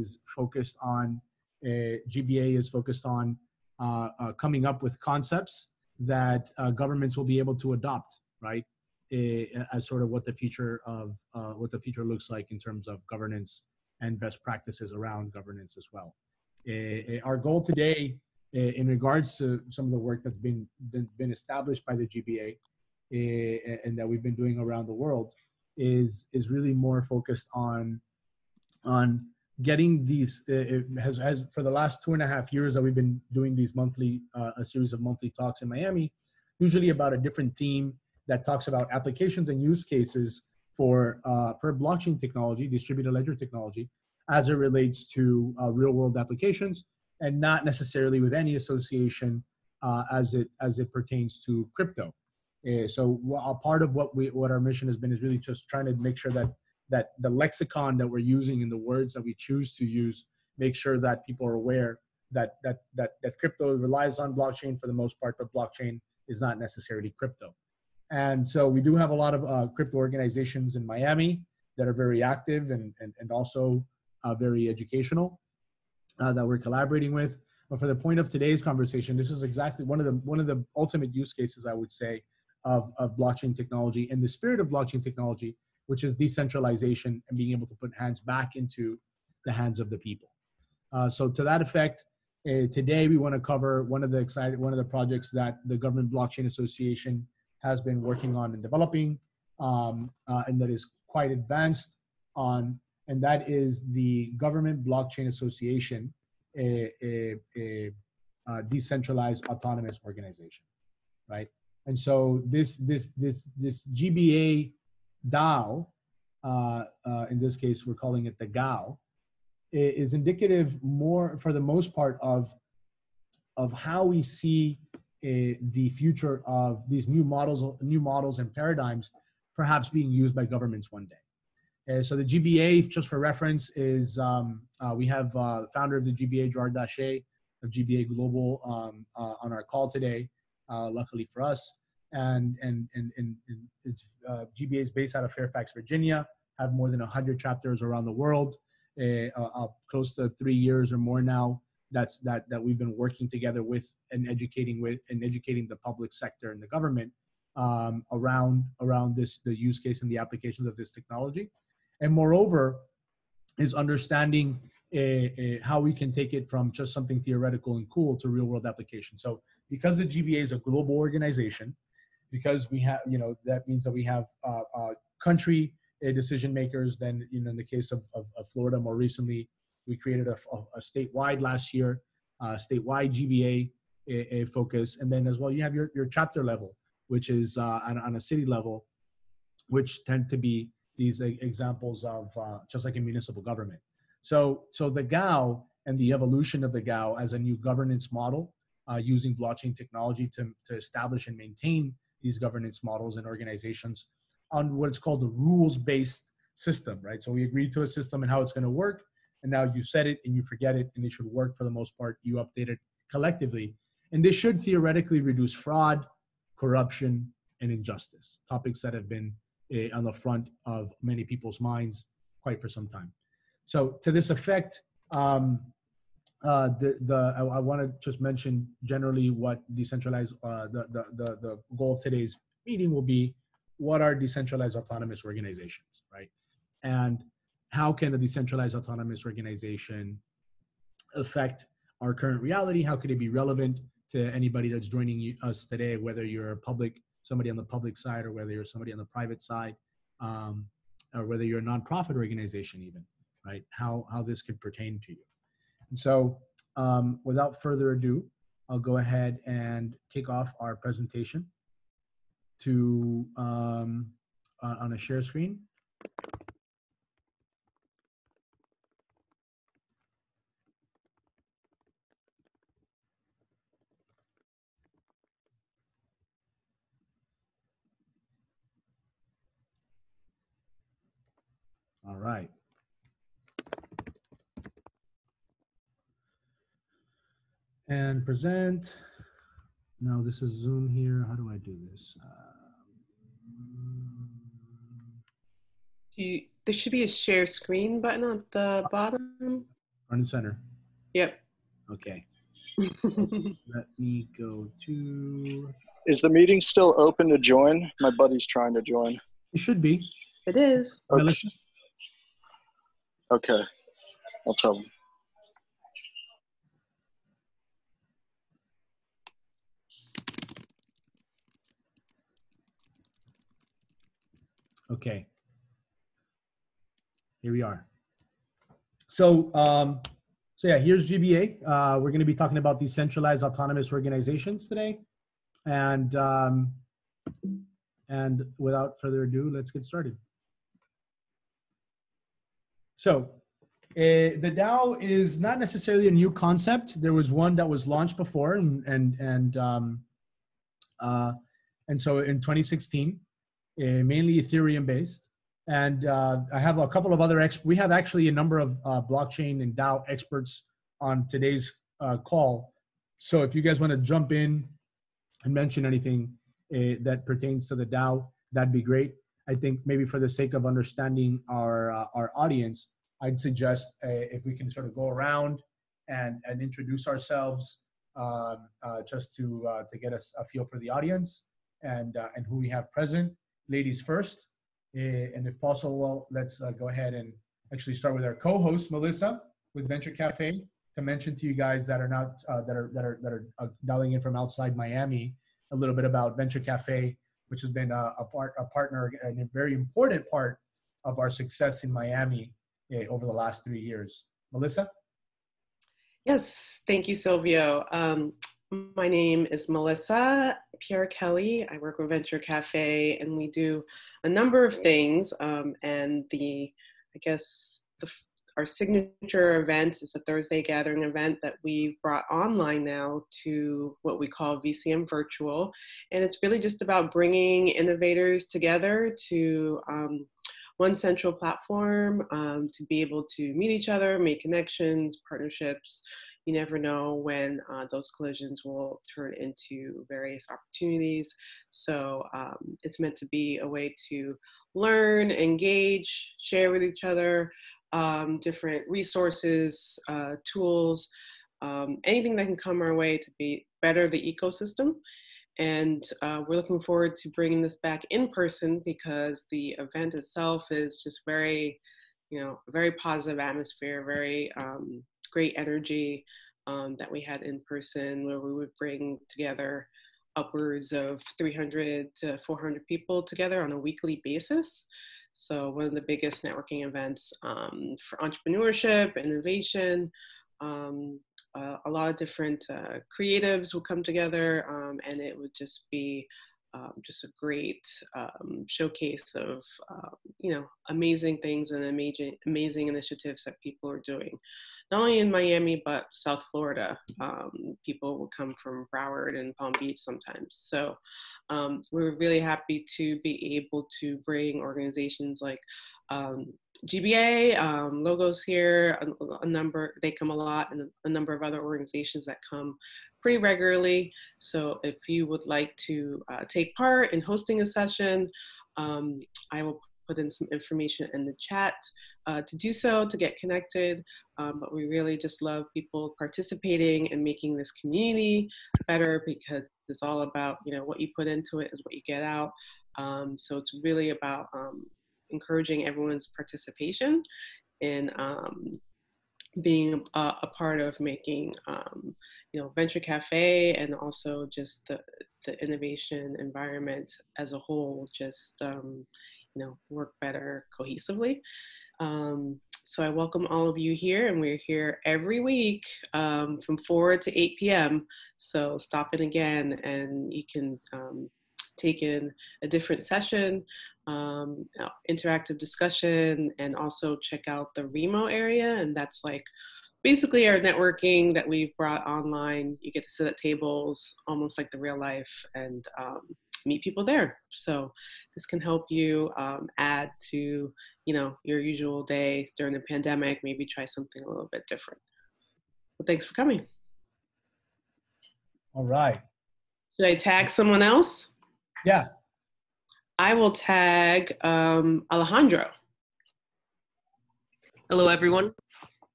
is focused on uh, GBA is focused on uh, uh, coming up with concepts that uh, governments will be able to adopt, right? as sort of what the future of what the future looks like in terms of governance and best practices around governance as well. our goal today, in regards to some of the work that's been been, been established by the GBA and that we've been doing around the world, is is really more focused on on getting these uh, has, has for the last two and a half years that we've been doing these monthly uh, a series of monthly talks in miami usually about a different theme that talks about applications and use cases for uh, for blockchain technology distributed ledger technology as it relates to uh, real world applications and not necessarily with any association uh, as it as it pertains to crypto. Uh, so a part of what we what our mission has been is really just trying to make sure that that the lexicon that we're using and the words that we choose to use make sure that people are aware that that that that crypto relies on blockchain for the most part, but blockchain is not necessarily crypto. And so we do have a lot of uh, crypto organizations in Miami that are very active and and, and also uh, very educational uh, that we're collaborating with. But for the point of today's conversation, this is exactly one of the one of the ultimate use cases I would say of, of blockchain technology. In the spirit of blockchain technology which is decentralization and being able to put hands back into the hands of the people. Uh, so to that effect, uh, today we want to cover one of the excited one of the projects that the Government Blockchain Association has been working on and developing, um, uh, and that is quite advanced on, and that is the Government Blockchain Association, a, a, a, a decentralized autonomous organization, right? And so this this this this GBA DAO, uh, uh, in this case, we're calling it the GAO, is indicative more, for the most part, of, of how we see uh, the future of these new models, new models and paradigms perhaps being used by governments one day. Uh, so the GBA, just for reference, is um, uh, we have uh, the founder of the GBA, Gerard Daché of GBA Global, um, uh, on our call today. Uh, luckily for us, and and and, and, and it's uh, GBA is based out of Fairfax, Virginia. Have more than hundred chapters around the world. Uh, uh, close to three years or more now. That's that that we've been working together with and educating with and educating the public sector and the government um, around around this the use case and the applications of this technology, and moreover, is understanding uh, uh, how we can take it from just something theoretical and cool to real world application. So because the GBA is a global organization, because we have, you know, that means that we have uh, uh, country uh, decision makers. Then, you know, in the case of, of, of Florida, more recently, we created a, a statewide last year, uh, statewide GBA a, a, focus, and then as well, you have your, your chapter level, which is uh, on, on, a city level, which tend to be these examples of uh, just like a municipal government. So, so the GAO and the evolution of the GAO as a new governance model using blockchain technology to, to establish and maintain these governance models and organizations on what's called the rules-based system, right? So we agreed to a system and how it's going to work, and now you set it and you forget it, and it should work for the most part. You update it collectively, and this should theoretically reduce fraud, corruption, and injustice, topics that have been uh, on the front of many people's minds quite for some time. So to this effect, um, uh, the the I, I want to just mention generally what decentralized uh, the, the the the goal of today's meeting will be. What are decentralized autonomous organizations, right? And how can a decentralized autonomous organization affect our current reality? How could it be relevant to anybody that's joining us today, whether you're public somebody on the public side or whether you're somebody on the private side, um, or whether you're a nonprofit organization, even, right? How how this could pertain to you. And so um, without further ado, I'll go ahead and kick off our presentation to um, on a share screen. All right. And present. Now this is Zoom here. How do I do this? Um, do you, there should be a share screen button at the bottom. front and center. Yep. Okay. Let me go to. Is the meeting still open to join? My buddy's trying to join. It should be. it is. Okay. Okay. I'll tell him. Okay. Here we are. So, um, so yeah, here's GBA. Uh, we're going to be talking about decentralized autonomous organizations today, and um, and without further ado, let's get started. So, uh, the DAO is not necessarily a new concept. There was one that was launched before, and and and um, uh, and so in 2016, uh, mainly Ethereum based. And uh, I have a couple of other ex. We have actually a number of uh, blockchain and DAO experts on today's uh, call. So if you guys want to jump in and mention anything uh, that pertains to the DAO, that'd be great. I think maybe for the sake of understanding our uh, our audience, I'd suggest uh, if we can sort of go around and and introduce ourselves, um, uh, just to uh, to get us a feel for the audience and uh, and who we have present. Ladies first, uh, and if possible, let's uh, go ahead and actually start with our co-host Melissa with Venture Cafe to mention to you guys that are not uh, that are that are that are uh, dialing in from outside Miami a little bit about Venture Cafe, which has been a, a part a partner and a very important part of our success in Miami uh, over the last three years. Melissa. Yes, thank you, Silvio. Um, my name is Melissa Pierre Kelly. I work with Venture Cafe, and we do a number of things. Um, and the, I guess, the, our signature event is a Thursday gathering event that we brought online now to what we call VCM Virtual, and it's really just about bringing innovators together to um, one central platform um, to be able to meet each other, make connections, partnerships. You never know when uh, those collisions will turn into various opportunities. So um, it's meant to be a way to learn, engage, share with each other um, different resources, uh, tools, um, anything that can come our way to be better the ecosystem. And uh, we're looking forward to bringing this back in person because the event itself is just very, you know, very positive atmosphere, very um, great energy um, that we had in person where we would bring together upwards of 300 to 400 people together on a weekly basis. So one of the biggest networking events um, for entrepreneurship, innovation, um, uh, a lot of different uh, creatives will come together um, and it would just be um, just a great um, showcase of uh, you know amazing things and amazing amazing initiatives that people are doing not only in miami but south florida um, people will come from broward and palm beach sometimes so um, we're really happy to be able to bring organizations like um, GBA, um, logos here, a, a, number, they come a lot, and a number of other organizations that come pretty regularly. So if you would like to uh, take part in hosting a session, um, I will put in some information in the chat uh, to do so, to get connected. Um, but we really just love people participating and making this community better because it's all about, you know, what you put into it is what you get out. Um, so it's really about um, encouraging everyone's participation in um, being a, a, part of making um, you know venture cafe and also just the the innovation environment as a whole just um, you know work better cohesively um, so i welcome all of you here and we're here every week um, from 4 to 8 p.m so stop in again and you can um, take in a different session um, interactive discussion and also check out the Remo area. And that's like basically our networking that we've brought online. You get to sit at tables almost like the real life and um, meet people there. So this can help you um, add to, you know, your usual day during the pandemic, maybe try something a little bit different. Well, thanks for coming. All right. Should I tag someone else? Yeah, I will tag um, Alejandro. Hello, everyone.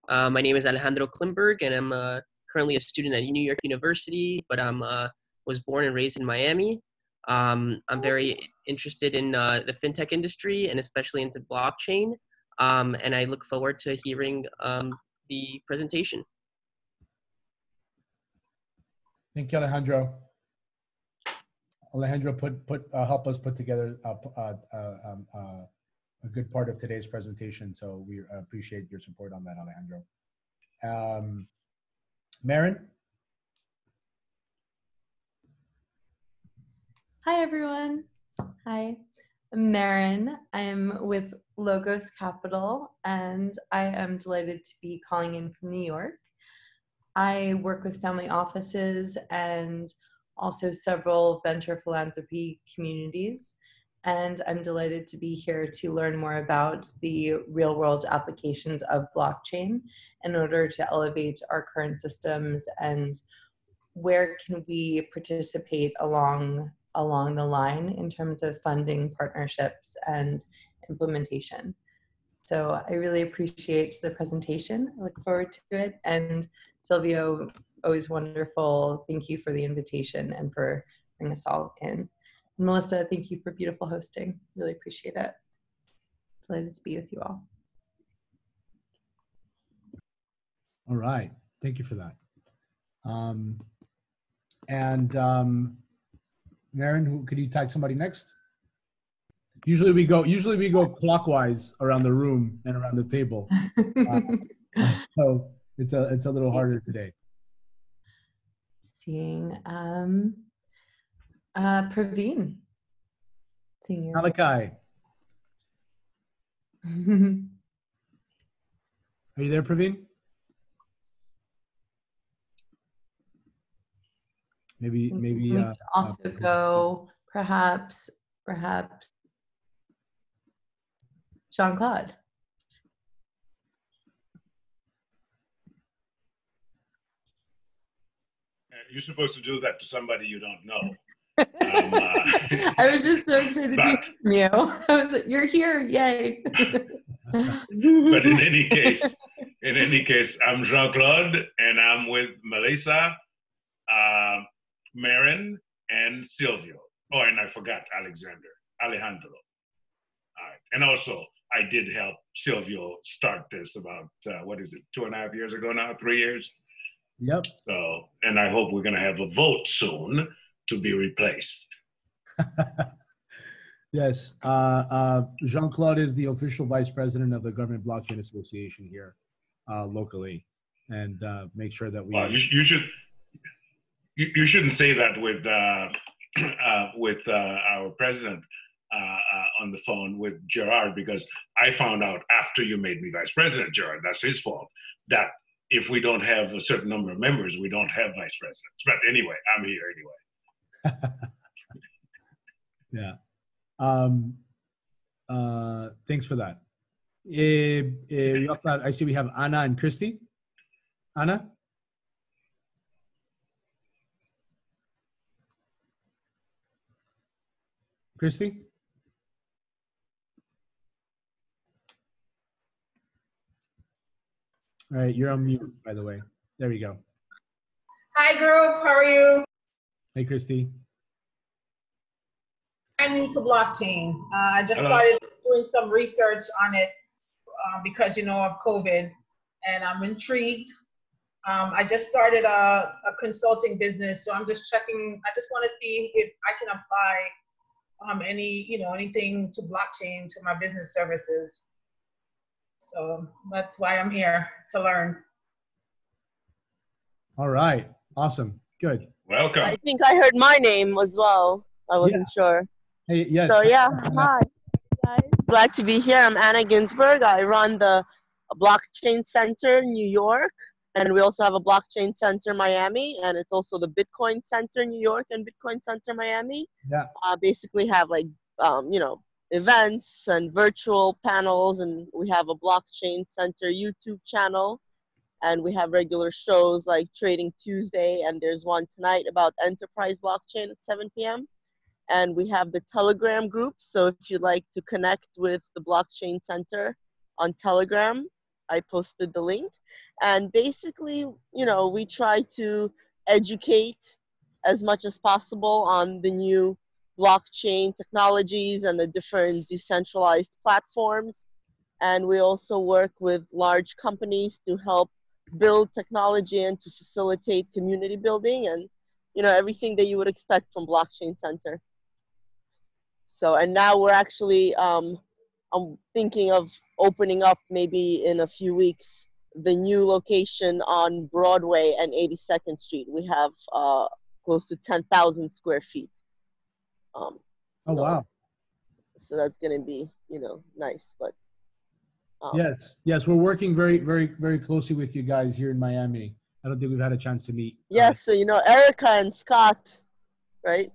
Uh, my name is Alejandro Klimberg, and I'm uh, currently a student at New York University, but I'm uh, was born and raised in Miami. Um, I'm very interested in uh, the fintech industry and especially into blockchain. Um, and I look forward to hearing um, the presentation. Thank you, Alejandro. Alejandro, put put uh, help us put together uh, a good part of today's presentation. So we appreciate your support on that, Alejandro. Um, Marin. Hi, everyone. Hi, I'm Marin. I'm with Logos Capital, and I am delighted to be calling in from New York. I work with family offices and also several venture philanthropy communities. And I'm delighted to be here to learn more about the real world applications of blockchain in order to elevate our current systems and where can we participate along along the line in terms of funding partnerships and implementation. So I really appreciate the presentation. I look forward to it. And Silvio, always wonderful. Thank you for the invitation and for bringing us all in. And Melissa, thank you for beautiful hosting. Really appreciate it. Delighted to be with you all. All right. Thank you for that. Um, and um, Marin, who could you tag somebody next? Usually we go. Usually we go clockwise around the room and around the table. Uh, so it's a it's a little harder today. Seeing um, uh, Praveen. Seeing Malachi. Are you there, Praveen? Maybe, maybe. We uh, also uh, go, perhaps, perhaps, Jean Claude. You're supposed to do that to somebody you don't know. Um, uh, I was just so excited to hear from you. I was like, you're here, yay. but in any case, in any case, I'm Jean Claude, and I'm with Melissa, uh, Marin, and Silvio. Oh, and I forgot Alexander, Alejandro. All right, and also I did help Silvio start this about uh, what is it, two and a half years ago now, three years. Yep. So, and I hope we're going to have a vote soon to be replaced. yes. Uh, uh, Jean Claude is the official vice president of the Government Blockchain Association here uh, locally, and uh, make sure that we. Well, you, you should you, you shouldn't say that with uh, uh, with uh, our president uh, uh, on the phone with Gerard because I found out after you made me vice president, Gerard. That's his fault. That if we don't have a certain number of members, we don't have vice presidents. But anyway, I'm here anyway. yeah. Um, uh, thanks for that. Also have- I see we have Anna and Christy. Anna? Christy? All right, you're on mute, by the way. There you go. Hi, group. How are you? Hey, Christy. I'm new to blockchain. Uh, I just Hello. started doing some research on it uh, because you know of COVID, and I'm intrigued. Um, I just started a, a consulting business, so I'm just checking. I just want to see if I can apply um, any, you know, anything to blockchain to my business services. So that's why I'm here to learn. All right. Awesome. Good. Welcome. I think I heard my name as well. I wasn't sure. Hey, yes. So yeah, hi guys. Glad to be here. I'm Anna Ginsberg. I run the Blockchain Center in New York, and we also have a Blockchain Center Miami, and it's also the Bitcoin Center New York and Bitcoin Center Miami. Yeah. Uh, basically have like um, you know events and virtual panels, and we have a Blockchain Center YouTube channel. And we have regular shows like Trading Tuesday, and there's one tonight about enterprise blockchain at 7 p.m and we have the telegram group so if you'd like to connect with the blockchain center on telegram I posted the link. And basically, you know, we try to educate as much as possible on the new blockchain technologies and the different decentralized platforms. And we also work with large companies to help build technology and to facilitate community building and you know everything that you would expect from blockchain center so and now we're actually um, i'm thinking of opening up maybe in a few weeks the new location on broadway and 82nd street we have uh, close to 10000 square feet um, Oh so, wow. so that's going to be you know nice but um, Yes, yes, we're working very, very, very closely with you guys here in Miami. I don't think we've had a chance to meet. Uh, yes so you know erica and scott right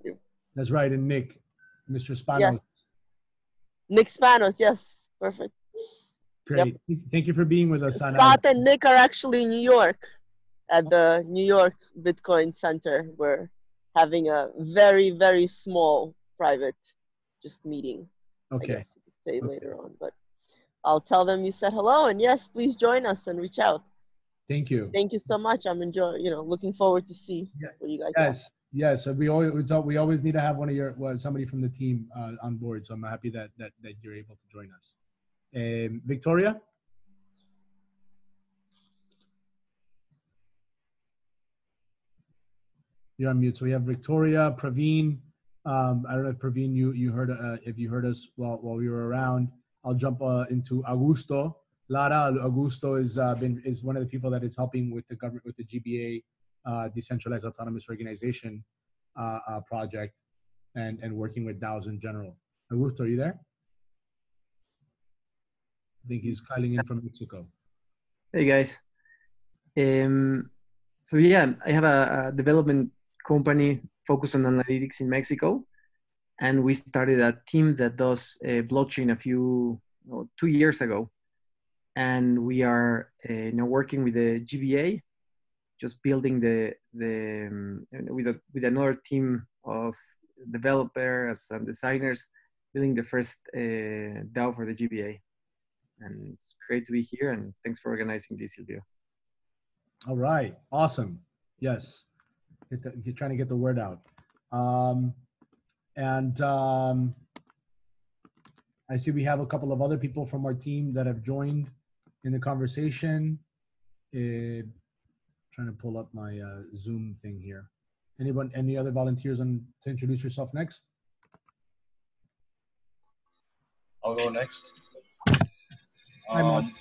that's right, and Nick, Mr. Spanos. Yes. Nick Spanos, yes, perfect. Great. Thank you for being with us. Ana. Scott and Nick are actually in New York at the New York Bitcoin Center. We're having a very, very small private just meeting. I Okay. guess you could say Okay. later on. But I'll tell them you said hello and yes, please join us and reach out. Thank you. Thank you so much. I'm enjoying, you know, looking forward to see Yeah. what you guys have. Yes, yes. We always we always need to have one of your well, somebody from the team uh, on board. So I'm happy that that that you're able to join us. Um, Victoria. You're on mute. So we have Victoria, Praveen. Um, I don't know if Praveen, you you heard uh, if you heard us while while we were around. I'll jump uh, into Augusto. Lara Augusto is uh, been is one of the people that is helping with the government with the GBA uh, decentralized autonomous organization uh, uh, project and and working with DAOs in general. Augusto, are you there? I think he's calling in from Mexico. Hey guys. Um, so yeah, I have a, a development company focused on analytics in Mexico, and we started a team that does uh, blockchain a few well, two years ago, and we are uh, now working with the GBA, just building the the um, with a, with another team of developers and designers, building the first uh, DAO for the GBA and it's great to be here and thanks for organizing this silvio All right, awesome. Yes, get the, you're trying to get the word out. Um, and um, I see we have a couple of other people from our team that have joined in the conversation. Uh, trying to pull up my uh, Zoom thing here. Anyone, any other volunteers on to introduce yourself next? I'll go next. Hi. Um,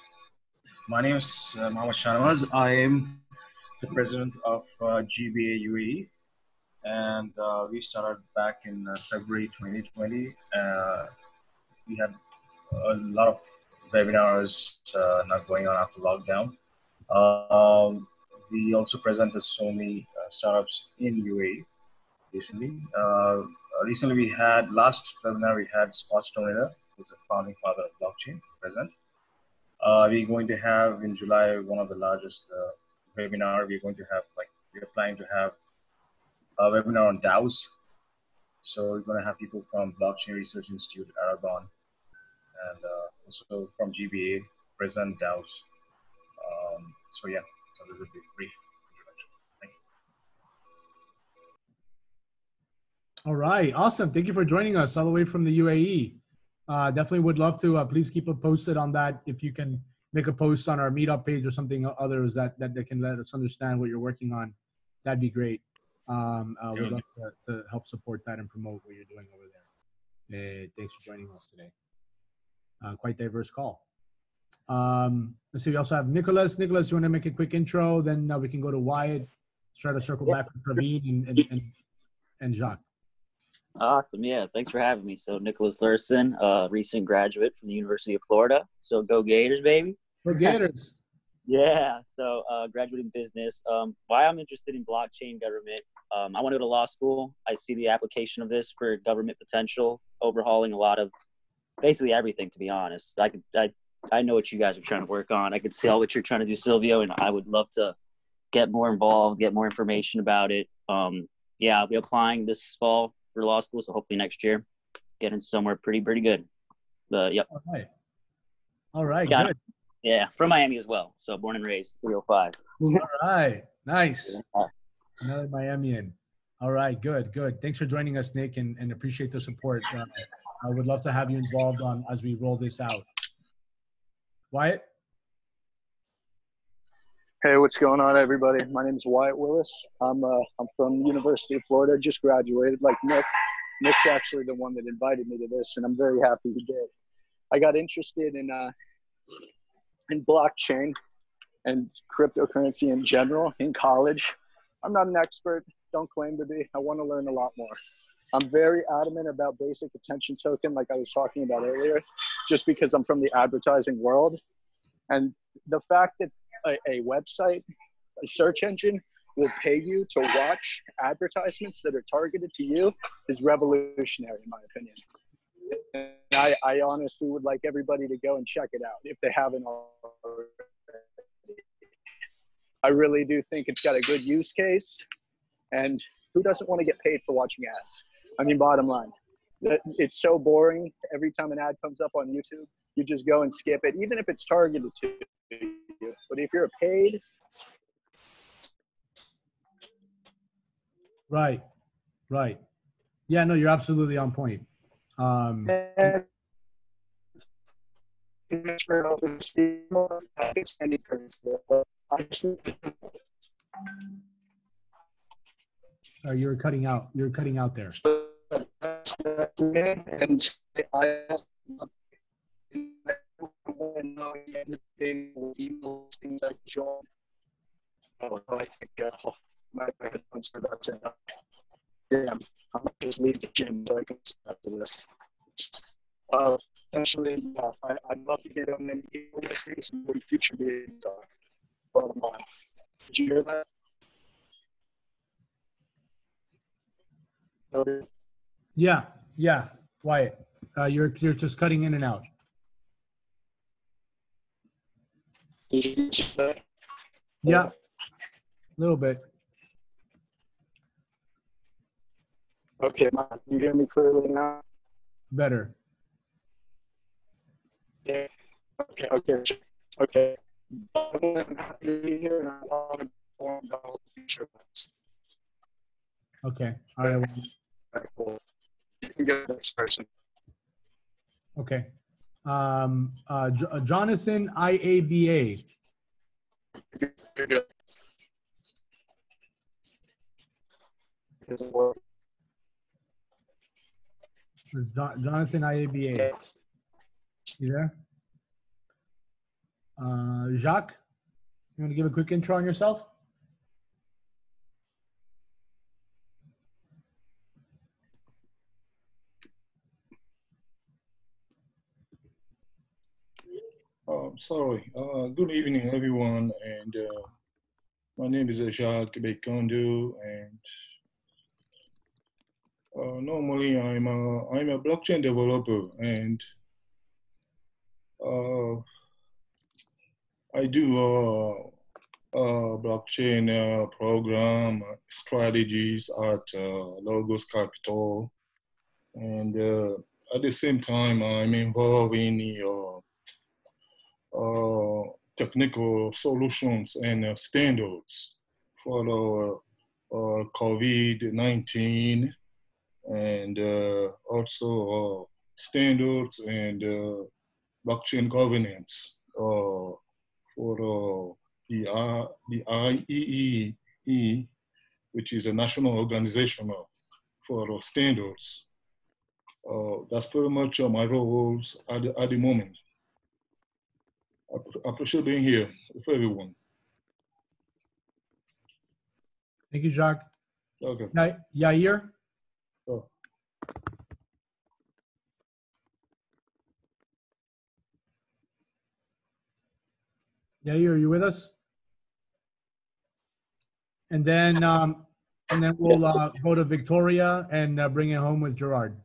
my name is uh, Shanawaz. I am the president of uh, GBA UAE, and uh, we started back in uh, February 2020. Uh, we had a lot of webinars uh, not going on after lockdown. Um, we also presented so many uh, startups in UAE recently. Recently, we had last webinar we had Tornado, who's a founding father of blockchain, present. Uh, we're going to have in July one of the largest uh, webinar. We're going to have like we're planning to have a webinar on DAOs. So we're going to have people from Blockchain Research Institute, Aragon, and uh, also from GBA present DAOs. Um, so yeah, so this is a brief, brief introduction. Thank you. All right, awesome. Thank you for joining us all the way from the UAE. Uh, definitely would love to. Uh, please keep it posted on that. If you can make a post on our meetup page or something others that, that, that can let us understand what you're working on, that'd be great. Um, uh, we'd love to, to help support that and promote what you're doing over there. Uh, thanks for joining us today. Uh, quite diverse call. Um, let's see. We also have Nicholas. Nicholas, you want to make a quick intro? Then uh, we can go to Wyatt. Let's try to circle back with Praveen and, and, and, and Jacques. Awesome. Yeah. Thanks for having me. So, Nicholas Thurston, uh, recent graduate from the University of Florida. So, go Gators, baby. For Gators. Yeah. So, uh, graduate in business. Um, why I'm interested in blockchain government. Um, I want to go to law school. I see the application of this for government potential, overhauling a lot of basically everything, to be honest. I could, I, I know what you guys are trying to work on. I could see all what you're trying to do, Silvio, and I would love to get more involved, get more information about it. Um, yeah, I'll be applying this fall for law school, so hopefully next year, getting somewhere pretty, pretty good. But yep. All right. All right. Yeah. Good. Yeah, from Miami as well. So born and raised, 305. All right, nice. Another Miamian. All right, good, good. Thanks for joining us, Nick, and, and appreciate the support. Uh, I would love to have you involved on as we roll this out. Wyatt. Hey, what's going on, everybody? My name is Wyatt Willis. I'm uh, I'm from University of Florida. Just graduated, like Nick. Nick's actually the one that invited me to this, and I'm very happy he did. I got interested in uh, in blockchain and cryptocurrency in general in college. I'm not an expert. Don't claim to be. I want to learn a lot more. I'm very adamant about basic attention token, like I was talking about earlier, just because I'm from the advertising world. And the fact that a, a website, a search engine will pay you to watch advertisements that are targeted to you is revolutionary, in my opinion. I, I honestly would like everybody to go and check it out if they haven't already. I really do think it's got a good use case. And who doesn't want to get paid for watching ads? I mean, bottom line, it's so boring. Every time an ad comes up on YouTube, you just go and skip it, even if it's targeted to you. But if you're a paid, right, right, yeah, no, you're absolutely on point. Um, Sorry, you're cutting out. You're cutting out there. And I Oh, I think uh, my headphones about to. Damn, I just leave the gym so I can start to this. Uh, essentially, yeah, I, I'd love to get on any listeners and future meetings. Uh, bottom line. Did you hear that? Yeah, yeah, Wyatt. Uh, you're you're just cutting in and out. Yeah, a little bit. Okay, you hear me clearly now? Better. Yeah. Okay, okay, okay. I'm happy to be here and I want to inform about future. Okay. All right. You can the next person. Okay. Um, uh, J- uh, Jonathan IABA. It's Jon- Jonathan IABA. You there? Uh, Jacques, you want to give a quick intro on yourself? Um, sorry. Uh, good evening, everyone. And uh, my name is Jacques Bekondo, and uh, normally I'm a I'm a blockchain developer, and uh, I do uh, uh, blockchain program strategies at Logos Capital, and at the same time I'm involved in uh, technical solutions and uh, standards for the uh, COVID-19 and also standards and blockchain governance for the, the IEEE, which is a national organization for standards. Uh, that's pretty much uh, my roles at at the moment. I appreciate being here with everyone. Thank you, Jacques. Okay. Ya- Yair? Oh. Yair, are you with us? And then, um, and then we'll uh, go to Victoria and uh, bring it home with Gerard.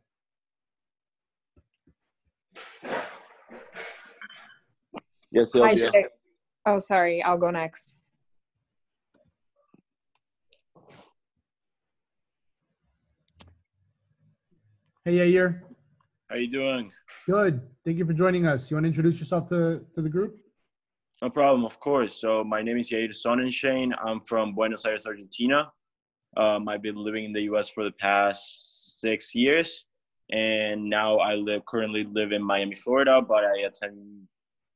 Yes, Hi, Silvio. Shay. Oh, sorry. I'll go next. Hey, Yair. How are you doing? Good. Thank you for joining us. You want to introduce yourself to, to the group? No problem, of course. So my name is Yair Sonnenschein. I'm from Buenos Aires, Argentina. Um, I've been living in the U.S. for the past six years, and now I live currently live in Miami, Florida, but I attend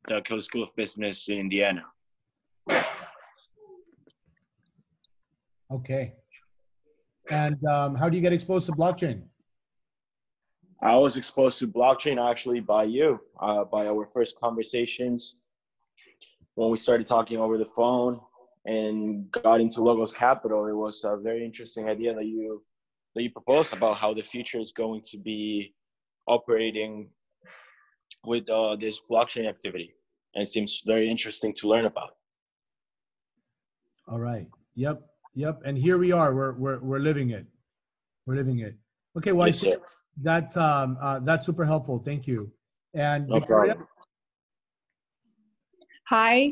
the Kelley School of Business in Indiana. Okay. And um, how do you get exposed to blockchain? I was exposed to blockchain actually by you, uh, by our first conversations when we started talking over the phone and got into Logos Capital. It was a very interesting idea that you that you proposed about how the future is going to be operating with uh, this blockchain activity, and it seems very interesting to learn about. All right. Yep. Yep. And here we are. We're we're we're living it. We're living it. Okay. Well, Yes, I that's um uh, that's super helpful. Thank you. And No Victoria. problem. Hi.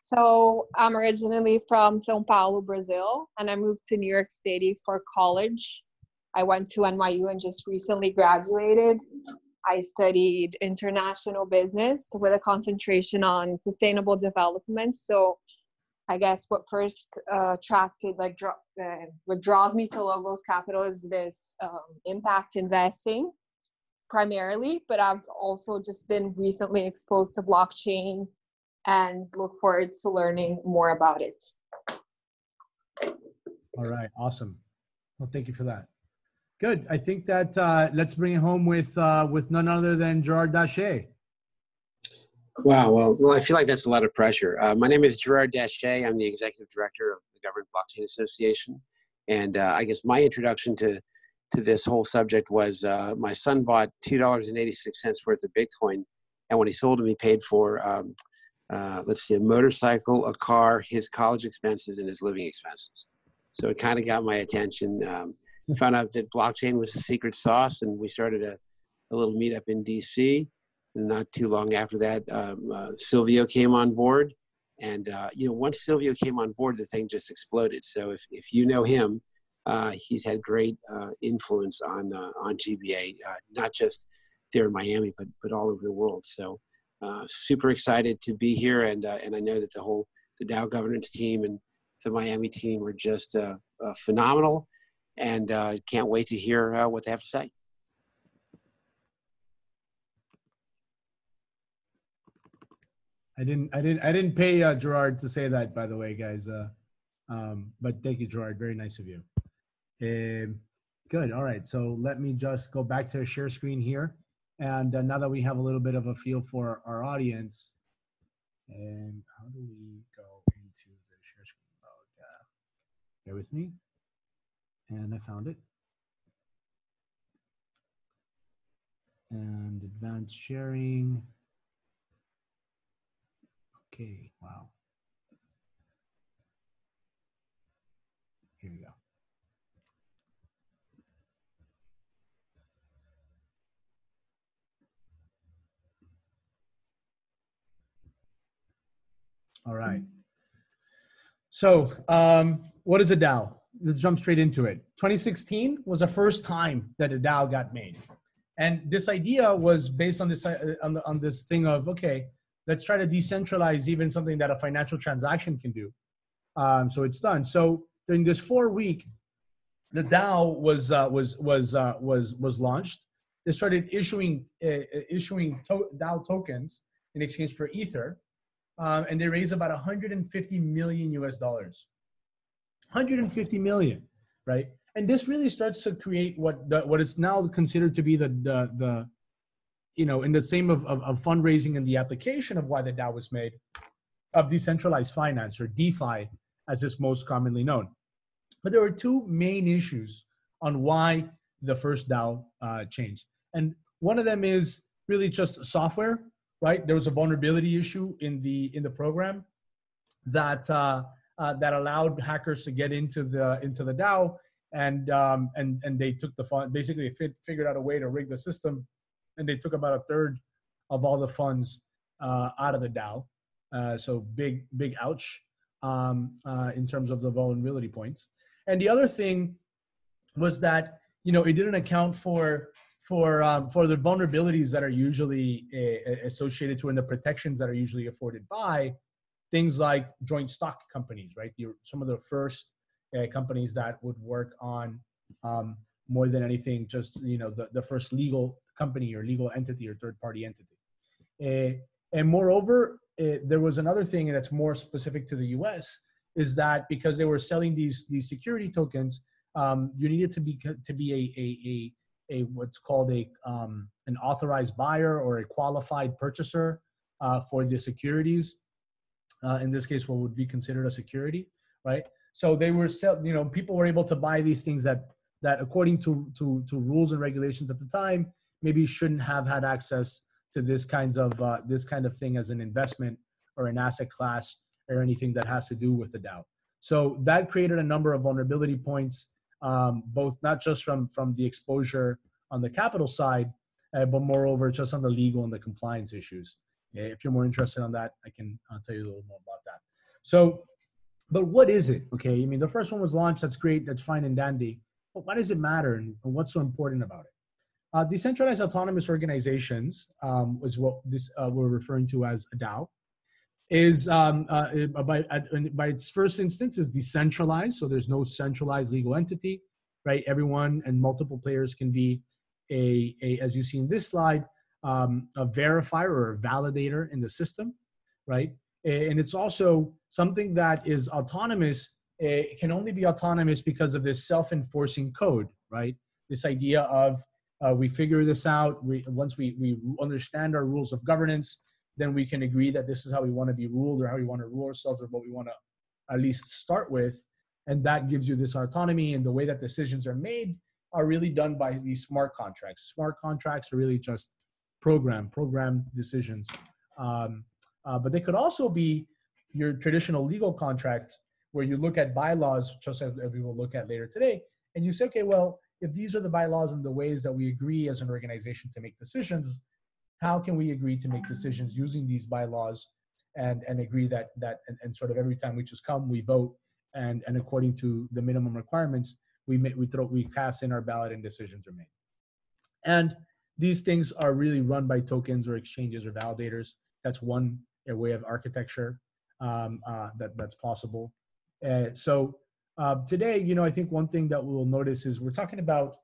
So I'm originally from Sao Paulo, Brazil, and I moved to New York City for college. I went to NYU and just recently graduated. I studied international business with a concentration on sustainable development. So I guess what first uh, attracted, like, draw, uh, what draws me to Logos Capital is this um, impact investing primarily, but I've also just been recently exposed to blockchain and look forward to learning more about it. All right. Awesome. Well, thank you for that. Good. I think that uh, let's bring it home with uh, with none other than Gerard Daché. Wow. Well, well, I feel like that's a lot of pressure. Uh, my name is Gerard Daché. I'm the executive director of the Government Blockchain Association, and uh, I guess my introduction to to this whole subject was uh, my son bought two dollars and eighty six cents worth of Bitcoin, and when he sold them, he paid for um, uh, let's see, a motorcycle, a car, his college expenses, and his living expenses. So it kind of got my attention. Um, found out that blockchain was the secret sauce, and we started a, a little meetup in DC. And not too long after that, um, uh, Silvio came on board. And, uh, you know, once Silvio came on board, the thing just exploded. So if, if you know him, uh, he's had great uh, influence on, uh, on GBA, uh, not just there in Miami, but, but all over the world. So super excited to be here. And, and I know that the whole, the DAO governance team and the Miami team are just phenomenal. And uh, can't wait to hear uh, what they have to say. I didn't I didn't I didn't pay uh, Gerard to say that by the way, guys. Uh, um, but thank you, Gerard. Very nice of you. Um, good. All right. So let me just go back to share screen here. And uh, now that we have a little bit of a feel for our audience, and how do we go into the share screen mode? Uh, bear with me. And I found it. And advanced sharing. Okay, wow. Here we go. All right. So, um, what is a DAO? Let's jump straight into it. 2016 was the first time that a DAO got made, and this idea was based on this uh, on, the, on this thing of okay, let's try to decentralize even something that a financial transaction can do. Um, so it's done. So during this four week, the DAO was uh, was was uh, was was launched. They started issuing uh, issuing to- DAO tokens in exchange for Ether, um, and they raised about 150 million US dollars. 150 million, right? And this really starts to create what the, what is now considered to be the the, the you know in the same of, of, of fundraising and the application of why the DAO was made of decentralized finance or DeFi as is most commonly known. But there are two main issues on why the first DAO uh, changed, and one of them is really just software. Right, there was a vulnerability issue in the in the program that uh, uh, that allowed hackers to get into the into the DAO, and um, and and they took the fund. Basically, fit, figured out a way to rig the system, and they took about a third of all the funds uh, out of the DAO. Uh, so big big ouch um, uh, in terms of the vulnerability points. And the other thing was that you know it didn't account for for um, for the vulnerabilities that are usually uh, associated to and the protections that are usually afforded by things like joint stock companies, right? The, some of the first uh, companies that would work on um, more than anything, just you know, the, the first legal company or legal entity or third party entity. Uh, and moreover, uh, there was another thing that's more specific to the U.S. is that because they were selling these these security tokens, um, you needed to be to be a a, a, a what's called a um, an authorized buyer or a qualified purchaser uh, for the securities. Uh, in this case, what would be considered a security, right? So they were sell, you know, people were able to buy these things that that according to to to rules and regulations at the time maybe shouldn't have had access to this kinds of uh, this kind of thing as an investment or an asset class or anything that has to do with the DAO. So that created a number of vulnerability points, um, both not just from from the exposure on the capital side, uh, but moreover just on the legal and the compliance issues. If you're more interested on that, I can I'll tell you a little more about that. So, but what is it? Okay, I mean the first one was launched. That's great. That's fine and dandy. But why does it matter, and what's so important about it? Uh, decentralized autonomous organizations um, is what this uh, we're referring to as a DAO. Is um, uh, by uh, by its first instance is decentralized, so there's no centralized legal entity, right? Everyone and multiple players can be a, a as you see in this slide, um, a verifier or a validator in the system, right? And it's also something that is autonomous. It can only be autonomous because of this self-enforcing code, right? This idea of uh, we figure this out. We, once we, we understand our rules of governance, then we can agree that this is how we want to be ruled or how we want to rule ourselves or what we want to at least start with. And that gives you this autonomy. And the way that decisions are made are really done by these smart contracts. Smart contracts are really just program, program decisions. Um, uh, but they could also be your traditional legal contract where you look at bylaws, just as we will look at later today, and you say, okay, well, if these are the bylaws and the ways that we agree as an organization to make decisions, how can we agree to make decisions using these bylaws and, and agree that, that and, and sort of every time we just come, we vote and, and according to the minimum requirements, we, may, we, throw, we cast in our ballot and decisions are made. And these things are really run by tokens or exchanges or validators. That's one way of architecture um, uh, that, that's possible. Uh, so uh, today, you know, I think one thing that we'll notice is we're talking about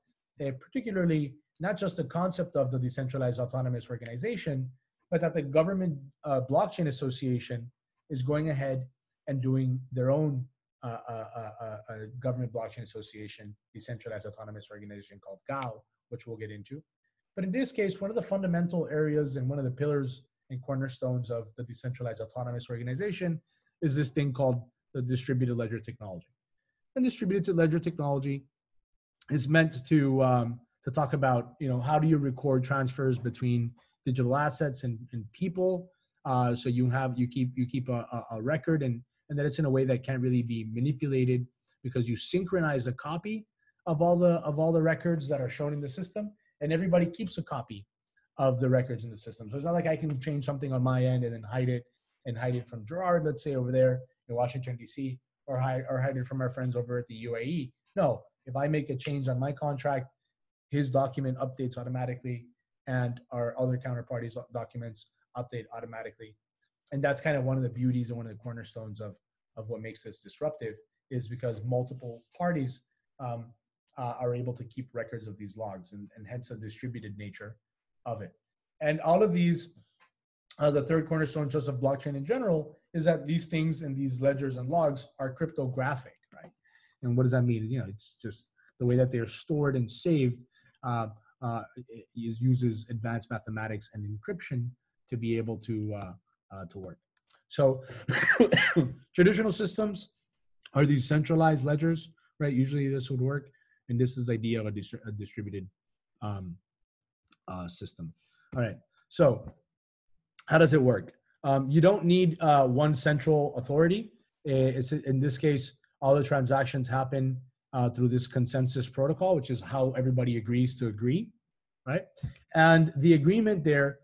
particularly not just the concept of the decentralized autonomous organization, but that the government uh, blockchain association is going ahead and doing their own uh, uh government blockchain association, decentralized autonomous organization called GAO, which we'll get into. But in this case, one of the fundamental areas and one of the pillars and cornerstones of the decentralized autonomous organization is this thing called the distributed ledger technology. And distributed ledger technology is meant to um, to talk about you know how do you record transfers between digital assets and, and people? Uh, so you have you keep you keep a, a, record and and that it's in a way that can't really be manipulated because you synchronize a copy of all the of all the records that are shown in the system and everybody keeps a copy of the records in the system so it's not like i can change something on my end and then hide it and hide it from gerard let's say over there in washington d.c or hide, or hide it from our friends over at the UAE. No, if I make a change on my contract, his document updates automatically and our other counterparties documents update automatically. And that's kind of one of the beauties and one of the cornerstones of, of what makes this disruptive is because multiple parties um, uh, are able to keep records of these logs and, and hence a distributed nature of it. And all of these, uh, the third cornerstone just of blockchain in general is that these things and these ledgers and logs are cryptographic, right? And what does that mean? You know, it's just the way that they are stored and saved uh, uh, is uses advanced mathematics and encryption to be able to uh, uh to work. So traditional systems are these centralized ledgers, right? Usually this would work, and this is idea of a, a distributed um, uh, system. All right, so how does it work? Um, you don't need uh, one central authority. It's, in this case, all the transactions happen uh, through this consensus protocol, which is how everybody agrees to agree, right? And the agreement there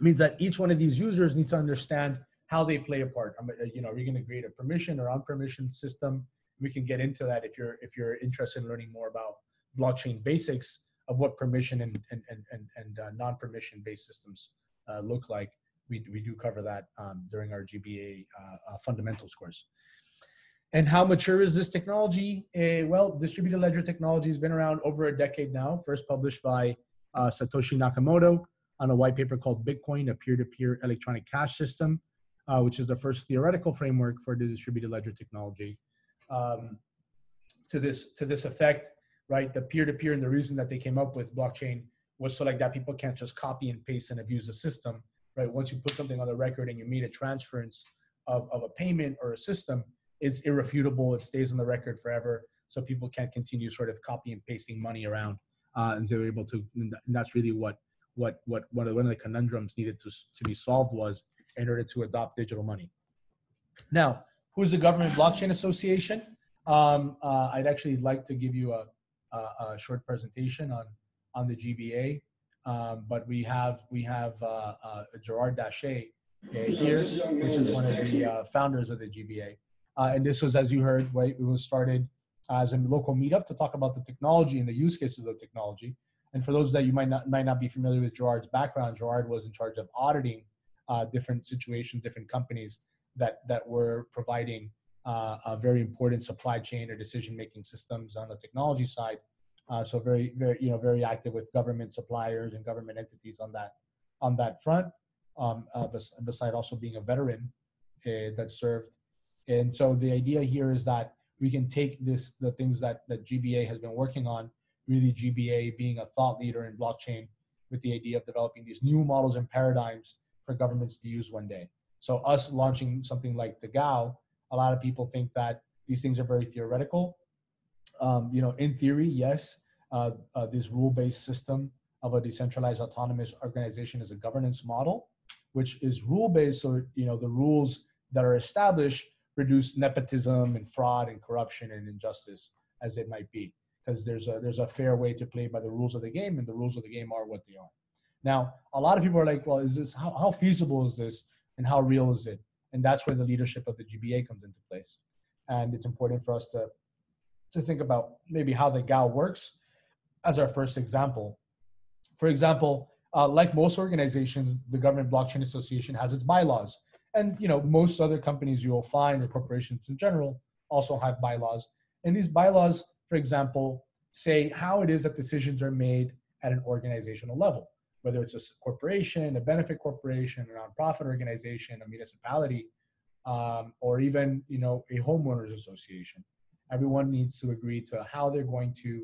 means that each one of these users need to understand how they play a part. Uh, you know, are you going to create a permission or unpermission system? We can get into that if you're if you're interested in learning more about blockchain basics of what permission and and and and, and uh, non-permission based systems uh, look like we, we do cover that um, during our GBA uh, uh, fundamentals course. And how mature is this technology? Uh, well, distributed ledger technology has been around over a decade now, first published by uh, Satoshi Nakamoto on a white paper called Bitcoin, a peer-to-peer electronic cash system, uh, which is the first theoretical framework for the distributed ledger technology. Um, to this to this effect, right? The peer-to-peer and the reason that they came up with blockchain was so like that people can't just copy and paste and abuse the system, right? Once you put something on the record and you made a transference of, of a payment or a system, it's irrefutable. It stays on the record forever. So people can't continue sort of copy and pasting money around. Uh, and they're able to, and that's really what, what, what, one of, one of the conundrums needed to, to be solved was in order to adopt digital money. Now, who's the Government Blockchain Association? Um, uh, I'd actually like to give you a, a, a short presentation on, on the GBA. Um, but we have we have uh, uh, Gerard Daché uh, here, which is one of the uh, founders of the GBA. Uh, and this was, as you heard, right, it was started as a local meetup to talk about the technology and the use cases of technology. And for those that you might not might not be familiar with Gerard's background, Gerard was in charge of auditing uh, different situations, different companies that that we're providing uh, a very important supply chain or decision making systems on the technology side. Uh, so very very you know very active with government suppliers and government entities on that on that front. Um, uh, bes- beside also being a veteran uh, that served and so the idea here is that we can take this, the things that, that GBA has been working on, really GBA being a thought leader in blockchain with the idea of developing these new models and paradigms for governments to use one day. So us launching something like the GAO, a lot of people think that these things are very theoretical. Um, you know, in theory, yes, uh, uh, this rule-based system of a decentralized autonomous organization is a governance model, which is rule-based. So you know, the rules that are established reduce nepotism and fraud and corruption and injustice as it might be because there's a there's a fair way to play by the rules of the game and the rules of the game are what they are now a lot of people are like well is this how, how feasible is this and how real is it? And that's where the leadership of the gba comes into place. And it's important for us to to think about maybe how the gao works as our first example. For example uh, like most organizations the government blockchain association has its bylaws. And you know most other companies you will find or corporations in general also have bylaws. And these bylaws for example say how it is that decisions are made at an organizational level whether it's a corporation a benefit corporation a nonprofit organization a municipality um, or even you know a homeowners association. Everyone needs to agree to how they're going to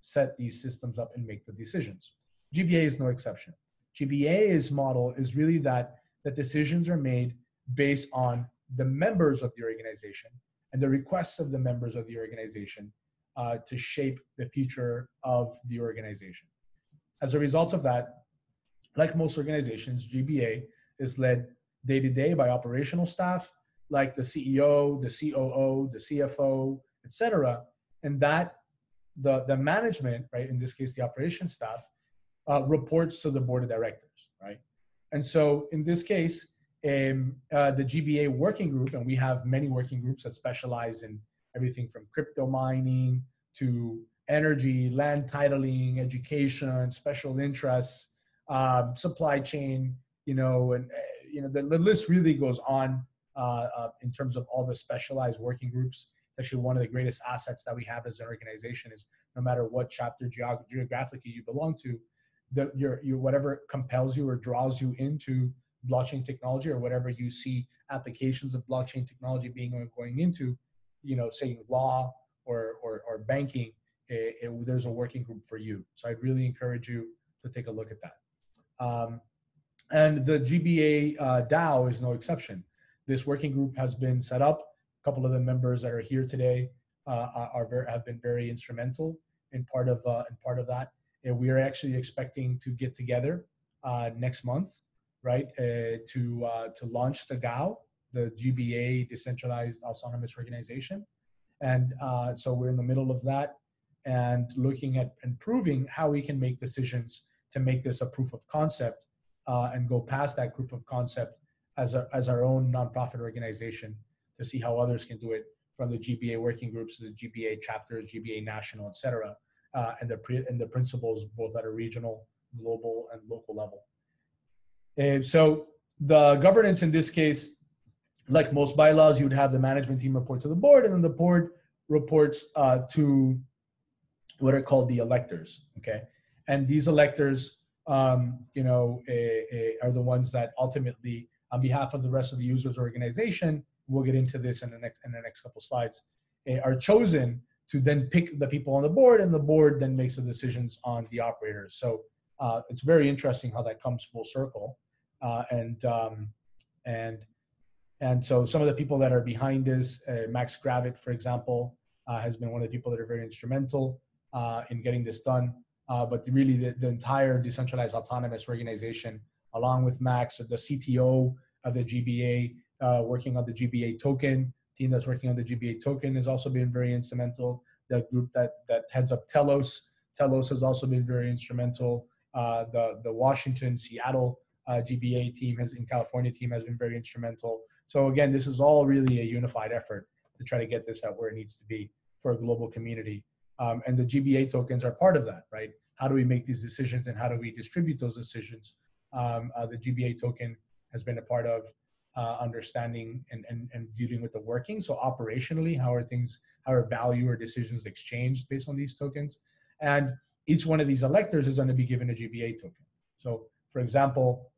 set these systems up and make the decisions. Gba is no exception. Gba's model is really that the decisions are made based on the members of the organization and the requests of the members of the organization uh, to shape the future of the organization. As a result of that, like most organizations, GBA is led day to day by operational staff like the CEO, the COO, the CFO, etc. And that the, the management, right, in this case, the operation staff, uh, reports to the board of directors, right? And so in this case, um, uh, the GBA working group, and we have many working groups that specialize in everything from crypto mining to energy, land titling, education, special interests, um, supply chain, you know, and uh, you know the, the, list really goes on uh, uh, in terms of all the specialized working groups. It's actually one of the greatest assets that we have as an organization is no matter what chapter geog- geographically you belong to, the, your, your whatever compels you or draws you into blockchain technology or whatever you see applications of blockchain technology being going into, you know, say law or, or, or banking, it, it, there's a working group for you. So I'd really encourage you to take a look at that. Um, and the GBA uh, DAO is no exception. This working group has been set up. A couple of the members that are here today uh, are very, have been very instrumental in part of uh, in part of that. And we are actually expecting to get together uh, next month right, uh, to, uh, to launch the GAO, the GBA Decentralized Autonomous Organization. And so we're in the middle of that and looking at improving how we can make decisions to make this a proof of concept uh, and go past that proof of concept as, a, as our own nonprofit organization to see how others can do it from the GBA working groups, the GBA chapters, GBA national, et cetera, uh, and, the pre- and the principles both at a regional, global, and local level. And so the governance in this case, like most bylaws, you would have the management team report to the board, and then the board reports uh, to what are called the electors. Okay, and these electors, um, you know, eh, eh, are the ones that ultimately, on behalf of the rest of the users organization, we'll get into this in the next in the next couple slides, eh, are chosen to then pick the people on the board, and the board then makes the decisions on the operators. So uh, it's very interesting how that comes full circle, uh, and um, and and so some of the people that are behind this, uh, Max Gravit, for example, uh, has been one of the people that are very instrumental uh, in getting this done. Uh, but the, really, the, the entire decentralized autonomous organization, along with Max, the CTO of the GBA, working on the GBA token, team that's working on the GBA token has also been very instrumental. The group that that heads up Telos, Telos has also been very instrumental. Uh, the the Washington, Seattle uh, GBA team has in California team has been very instrumental. So again, this is all really a unified effort to try to get this out where it needs to be for a global community. Um, and the GBA tokens are part of that, right? How do we make these decisions and how do we distribute those decisions? Um, uh, the GBA token has been a part of uh, understanding and, and, and dealing with the working. So operationally, how are things, how are value or decisions exchanged based on these tokens? And each one of these electors is going to be given a GBA token. So for example,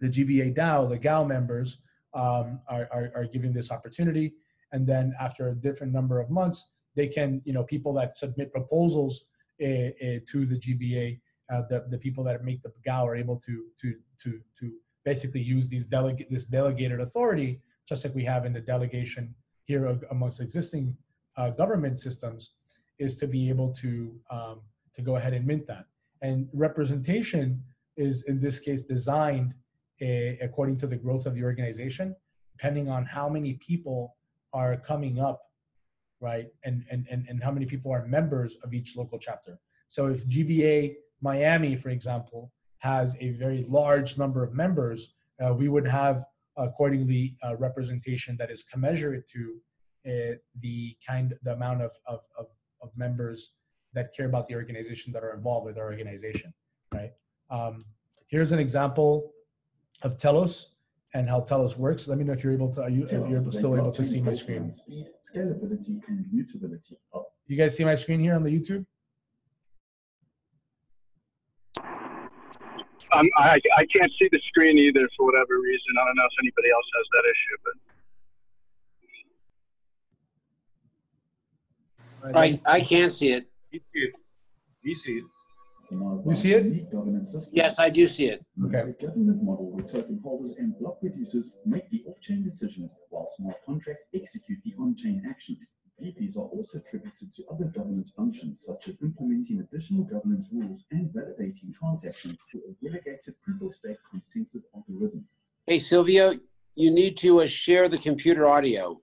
the GBA DAO, the GAO members um, are, are, are given this opportunity. And then after a different number of months, they can, you know, people that submit proposals uh, uh, to the GBA, uh, the, the people that make the GAO are able to, to, to, to basically use these delegate this delegated authority, just like we have in the delegation here amongst existing uh, government systems, is to be able to um, to go ahead and mint that. And representation is in this case designed uh, according to the growth of the organization, depending on how many people are coming up, right? And and and, and how many people are members of each local chapter. So if GBA Miami, for example, has a very large number of members, uh, we would have accordingly representation that is commensurate to uh, the kind, the amount of, of, of, of, members that care about the organization that are involved with our organization, right? Um, here's an example of Telos and how Telos works. Let me know if you're able to, are you, if you're still able to see my screen. Speed, scalability, and mutability. You guys see my screen here on the YouTube? Um, I, I can't see the screen either for whatever reason. I don't know if anybody else has that issue, but. I, I can't see it. You see it. You see it. You see it? Yes, I do see it. Okay. A government model where token holders and block producers make the off-chain decisions while smart contracts execute the on-chain actions. BPs are also attributed to other governance functions, such as implementing additional governance rules and validating transactions through a delegated proof-of-stake consensus algorithm. Hey, Silvio, you need to uh, share the computer audio.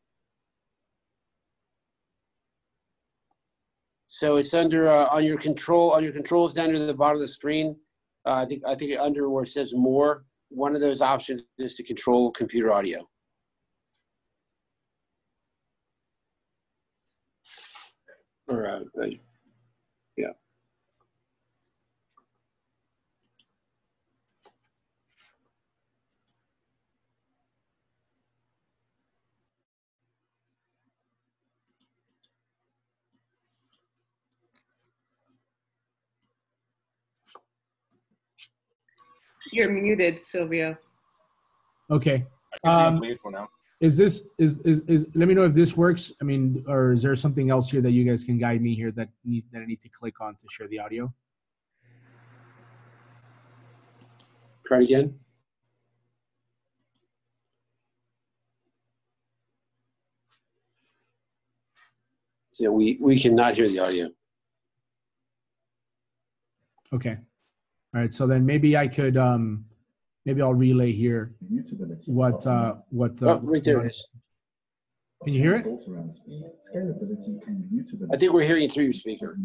So it's under uh, on your control on your controls down to the bottom of the screen. Uh, I think I think under where it says more, one of those options is to control computer audio. Or uh, You're muted, Silvio. Okay. Um, is this is, is is let me know if this works. I mean or is there something else here that you guys can guide me here that need that i need to click on to share the audio? Try again. Yeah we we cannot hear the audio. Okay all right so then maybe i could um maybe I'll relay here what uh, what the. Oh, right there it is. Can you hear it? I think we're hearing through your speaker.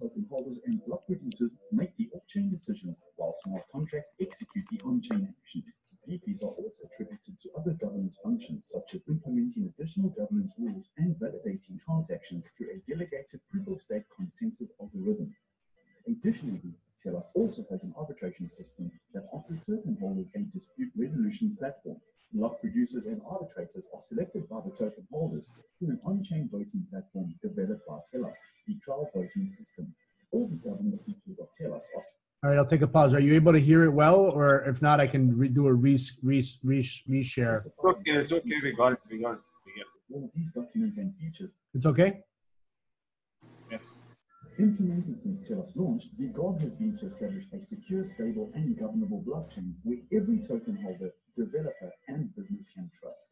Token holders and block producers make the off-chain decisions while smart contracts execute the on-chain actions. BPs are also attributed to other governance functions such as implementing additional governance rules and validating transactions through a delegated proof-of-stake consensus algorithm. Additionally, Telos also has an arbitration system that offers token holders a dispute resolution platform. Block producers and arbitrators are selected by the token holders through an on-chain voting platform developed by Telos, the trial voting system. All the governance features of Telos are All right, I'll take a pause. Are you able to hear it well, or if not, I can re- do a re re re reshare. It's okay, it's okay. We got it. We got it. We get it. all of these documents and features It's okay. Yes. Implemented since Telos launched, the goal has been to establish a secure, stable, and governable blockchain where every token holder, developer, and business can trust.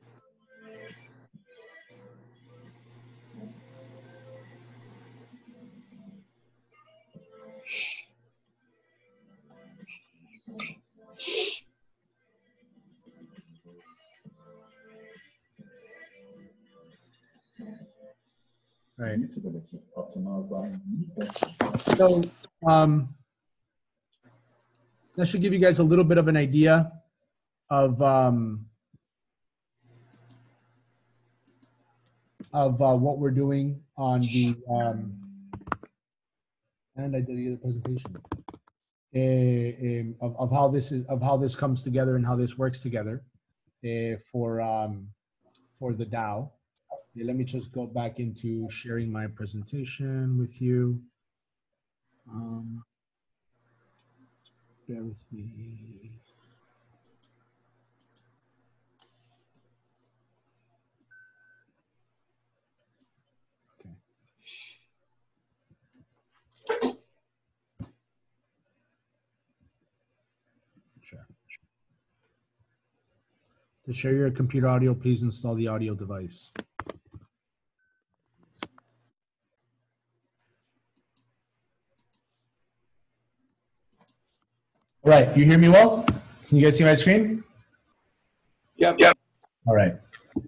Right. Mutability optimized by So, um, that should give you guys a little bit of an idea of um, of uh, what we're doing on the um, and I did the other presentation uh, um, of, of how this is of how this comes together and how this works together uh, for um, for the DAO. Okay, let me just go back into sharing my presentation with you. Um, bear with me. Share. To share your computer audio, please install the audio device. Right, you hear me well? Can you guys see my screen? Yep. Yep. All right.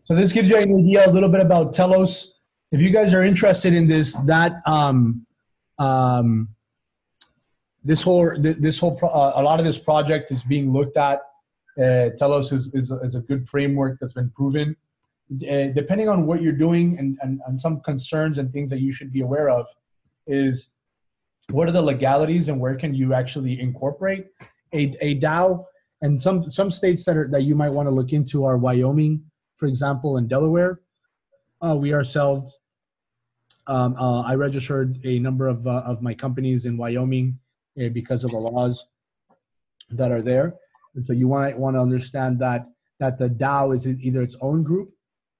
So this gives you an idea a little bit about Telos. If you guys are interested in this, that um, um, this whole this whole uh, a lot of this project is being looked at. Uh, Telos is, is, is a good framework that's been proven. Uh, depending on what you're doing and, and, and some concerns and things that you should be aware of is what are the legalities and where can you actually incorporate a, a DAO? And some some states that are that you might want to look into are Wyoming, for example, and Delaware. Uh, we ourselves, um, uh, I registered a number of uh, of my companies in Wyoming uh, because of the laws that are there. And so you want want to understand that that the DAO is either its own group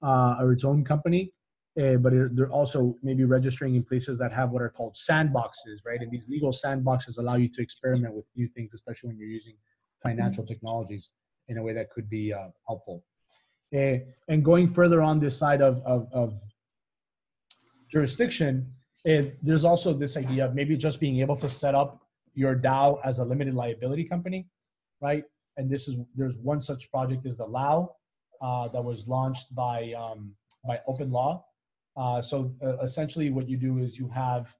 uh, or its own company, uh, but they're also maybe registering in places that have what are called sandboxes, right? And these legal sandboxes allow you to experiment with new things, especially when you're using financial technologies in a way that could be uh, helpful. Uh, and going further on this side of, of, of jurisdiction, uh, there's also this idea of maybe just being able to set up your DAO as a limited liability company, right? And this is there's one such project is the LAO uh, that was launched by um, by Open Law. Uh, so uh, essentially, what you do is you have,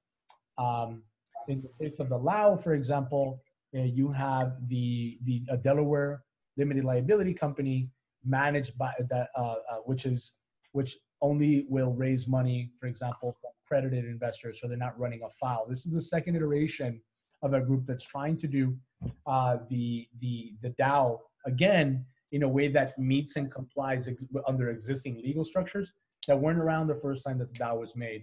um, in the case of the LAO, for example, uh, you have the the Delaware limited liability company managed by that, uh, which is which only will raise money, for example, from accredited investors, so they're not running a file. This is the second iteration of a group that's trying to do uh, the the the DAO again in a way that meets and complies ex- under existing legal structures that weren't around the first time that the DAO was made.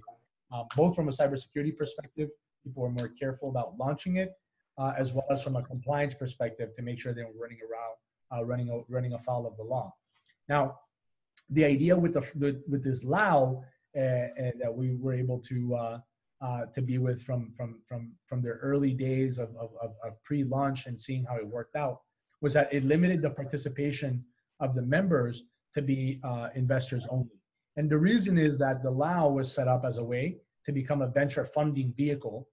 Um, both from a cybersecurity perspective, people were more careful about launching it, uh, as well as from a compliance perspective to make sure they were running around, uh, running a, running afoul of the law. Now, the idea with the with, with this LAO uh, that we were able to uh, uh, to be with from from from from their early days of, of, of, of pre-launch and seeing how it worked out was that it limited the participation of the members to be uh, investors only. And the reason is that the LAO was set up as a way to become a venture funding vehicle.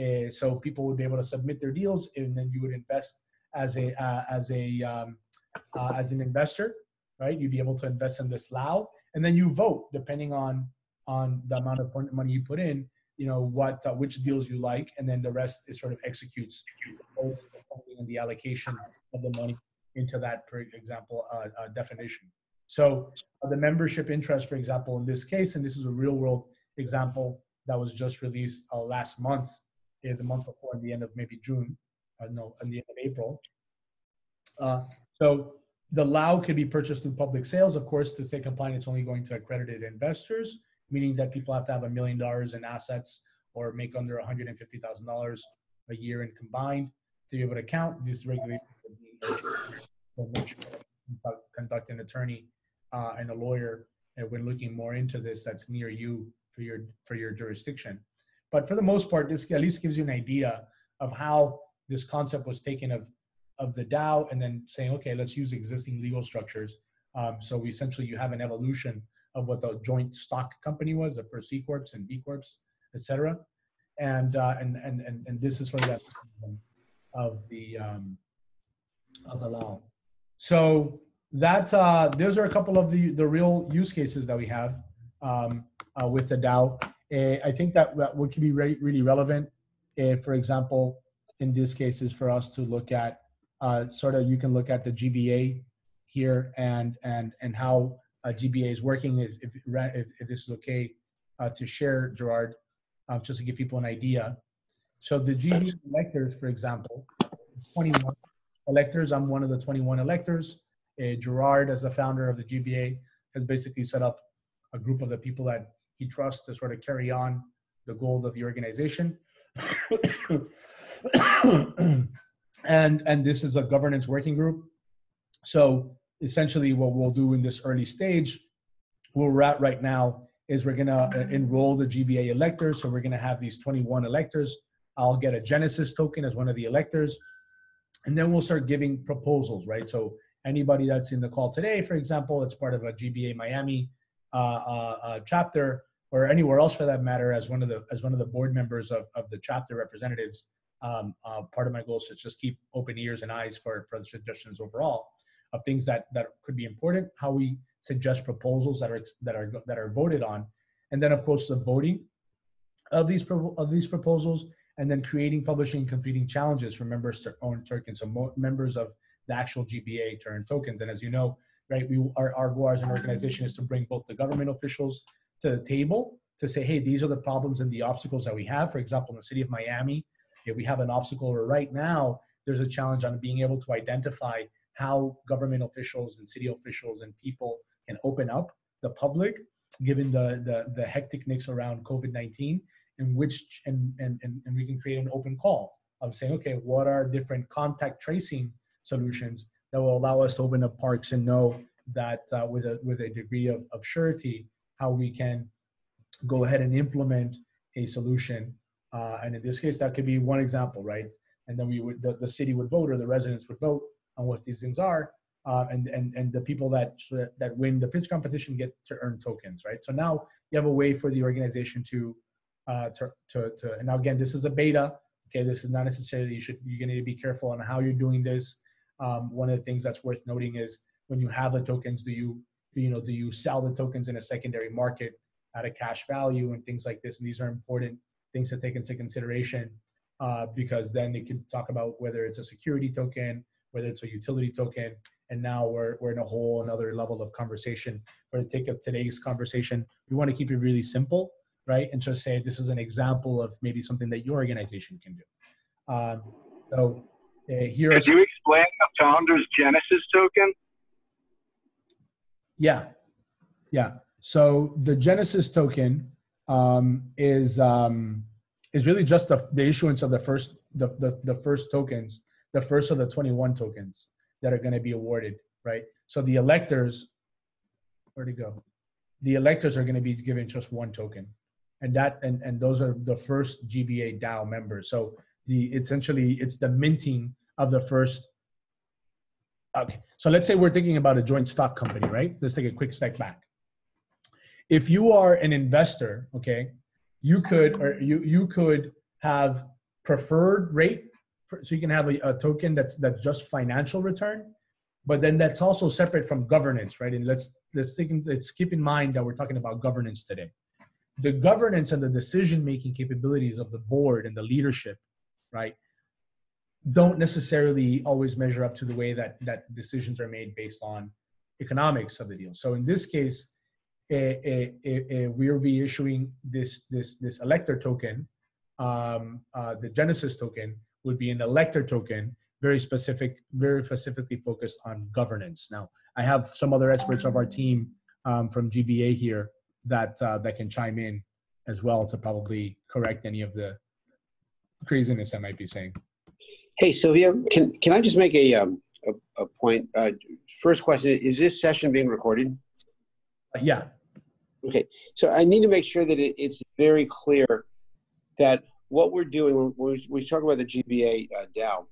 Uh, so people would be able to submit their deals and then you would invest as a, uh, as a, um, uh, as an investor, right? You'd be able to invest in this LAO and then you vote depending on, on the amount of money you put in, you know, what, uh, which deals you like. And then the rest is sort of executes the and the allocation of the money into that, for example, uh, uh, definition. So uh, the membership interest, for example, in this case, and this is a real world example that was just released uh, last month, uh, the month before, at the end of maybe June, uh, no, in the end of April. Uh, so the LAO could be purchased through public sales. Of course, to stay compliant, it's only going to accredited investors, meaning that people have to have a million dollars in assets or make under $150,000 a year in combined to be able to count these regulations. conduct an attorney uh, and a lawyer when looking more into this that's near you for your for your jurisdiction. But for the most part, this at least gives you an idea of how this concept was taken of of the DAO and then saying, okay, let's use existing legal structures. Um, so we essentially you have an evolution of what the joint stock company was, the first C corps and B corps, et cetera. And, uh, and, and, and, and this is for that of the, um, of the law. So that, uh, those are a couple of the, the real use cases that we have um, uh, with the DAO. Uh, I think that what could be re- really relevant, uh, for example, in this case is for us to look at uh, sort of you can look at the GBA here and and and how GBA is working. If if, if, if this is okay uh, to share, Gerard, um, just to give people an idea. So the GBA electors, for example, 21 electors. I'm one of the 21 electors. Uh, Gerard, as the founder of the GBA, has basically set up a group of the people that he trusts to sort of carry on the goal of the organization. and and this is a governance working group. So essentially, what we'll do in this early stage, where we're at right now, is we're gonna uh, enroll the GBA electors. So we're gonna have these 21 electors. I'll get a Genesis token as one of the electors, and then we'll start giving proposals, right? So anybody that's in the call today, for example, it's part of a GBA Miami uh, uh, uh, chapter or anywhere else for that matter, as one of the as one of the board members of, of the chapter representatives um, uh, part of my goal is to just keep open ears and eyes for, for the suggestions overall of things that, that could be important, how we suggest proposals that are, that are, that are voted on. And then of course the voting of these, of these proposals and then creating, publishing, completing challenges for members to own tokens. So mo- members of the actual GBA turn tokens. And as you know, right, we, our, our goal as an organization is to bring both the government officials to the table to say, hey, these are the problems and the obstacles that we have. For example, in the city of Miami, we have an obstacle or right now there's a challenge on being able to identify how government officials and city officials and people can open up the public given the the, the hectic mix around covid-19 in which and and and we can create an open call of saying okay what are different contact tracing solutions that will allow us to open up parks and know that uh, with a with a degree of, of surety how we can go ahead and implement a solution uh, and in this case, that could be one example, right? And then we would, the, the city would vote or the residents would vote on what these things are. Uh, and, and, and the people that, that win the pitch competition get to earn tokens, right? So now you have a way for the organization to, uh, to, to, to, and now again, this is a beta. Okay, this is not necessarily, you should, you're gonna be careful on how you're doing this. Um, one of the things that's worth noting is when you have the tokens, do you, you know, do you sell the tokens in a secondary market at a cash value and things like this? And these are important things to take into consideration uh, because then they can talk about whether it's a security token, whether it's a utility token, and now we're, we're in a whole another level of conversation. For the take of today's conversation, we want to keep it really simple, right? And just say this is an example of maybe something that your organization can do. Um, so here. Could you explain the founder's Genesis token? Yeah, yeah. So the Genesis token um, is um, is really just the, the issuance of the first the, the, the first tokens, the first of the 21 tokens that are going to be awarded, right? So the electors, where to go? The electors are going to be given just one token, and that and and those are the first GBA DAO members. So the essentially it's the minting of the first. Okay, so let's say we're thinking about a joint stock company, right? Let's take a quick step back if you are an investor, okay, you could or you you could have preferred rate, for, so you can have a, a token that's that's just financial return, but then that's also separate from governance, right? And let's let's think let's keep in mind that we're talking about governance today. The governance and the decision making capabilities of the board and the leadership, right, don't necessarily always measure up to the way that that decisions are made based on economics of the deal. So in this case, we'll be issuing this this this elector token, um, uh, the Genesis token, would be an elector token, very specific, very specifically focused on governance. Now, I have some other experts of our team um, from GBA here that uh, that can chime in as well to probably correct any of the craziness I might be saying. Hey, Silvio, can, can I just make a, um, a, a point? Uh, first question, is this session being recorded? Uh, yeah. Okay, so I need to make sure that it, it's very clear that what we're doing, when we, we talk about the GBA uh, DAO,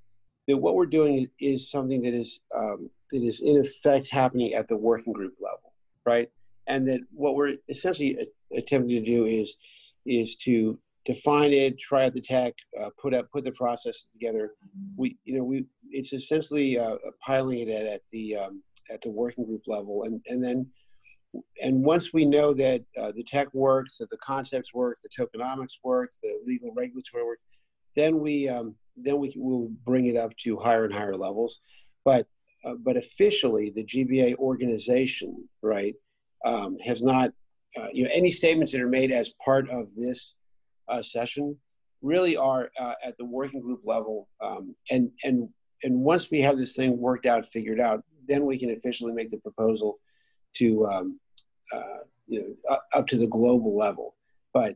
that what we're doing is, is something that is, um, that is in effect happening at the working group level, right? And that what we're essentially attempting to do is, is to define it, try out the tech, uh, put up, put the processes together. We, you know, we, it's essentially uh, piloting it at, the, um, at the working group level. And, and then, and once we know that uh, the tech works, that the concepts work, the tokenomics works, the legal regulatory work, then we, um, then we will bring it up to higher and higher levels. But, uh, but officially the GBA organization, right, um, has not, uh, you know, any statements that are made as part of this uh, session really are uh, at the working group level. Um, and, and, and once we have this thing worked out, figured out, then we can officially make the proposal to, um, uh, you know, up, to the global level. But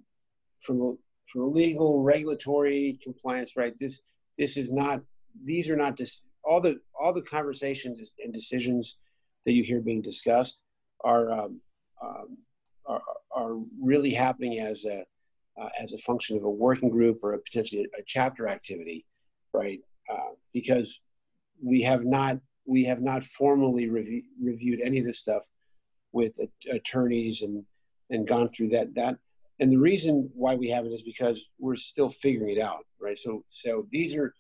from from legal, regulatory compliance, right, this, this is not, these are not just, all the, all the conversations and decisions that you hear being discussed are, um, um, are, are really happening as a, uh, as a function of a working group or a potentially a, chapter activity, right? Uh, because we have not we have not formally rev- reviewed any of this stuff with attorneys and and gone through that that and the reason why we haven't is because we're still figuring it out, right? So so these are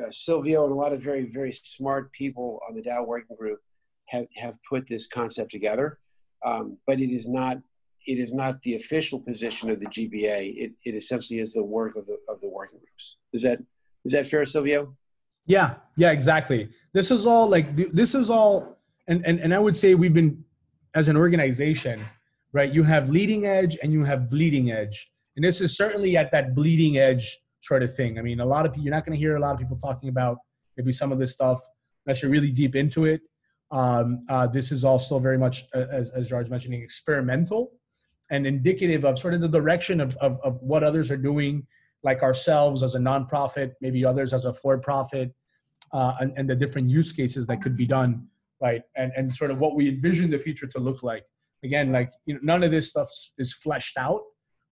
uh, Silvio and a lot of very very smart people on the DAO working group have have put this concept together, um, but it is not it is not the official position of the GBA. It, it essentially is the work of the of the working groups. Is that is that fair, Silvio? Yeah, yeah, exactly. This is all like this is all, and and and I would say we've been as an organization, right? You have leading edge and you have bleeding edge, and this is certainly at that bleeding edge sort of thing. I mean, a lot of people you're not going to hear a lot of people talking about maybe some of this stuff unless you're really deep into it. Um, uh, this is also very much, uh, as, as George mentioning, experimental and indicative of sort of the direction of, of, of what others are doing, like ourselves as a nonprofit, maybe others as a for-profit, uh, and, and the different use cases that could be done, right? And, and sort of what we envision the future to look like. Again, like you know, none of this stuff is fleshed out,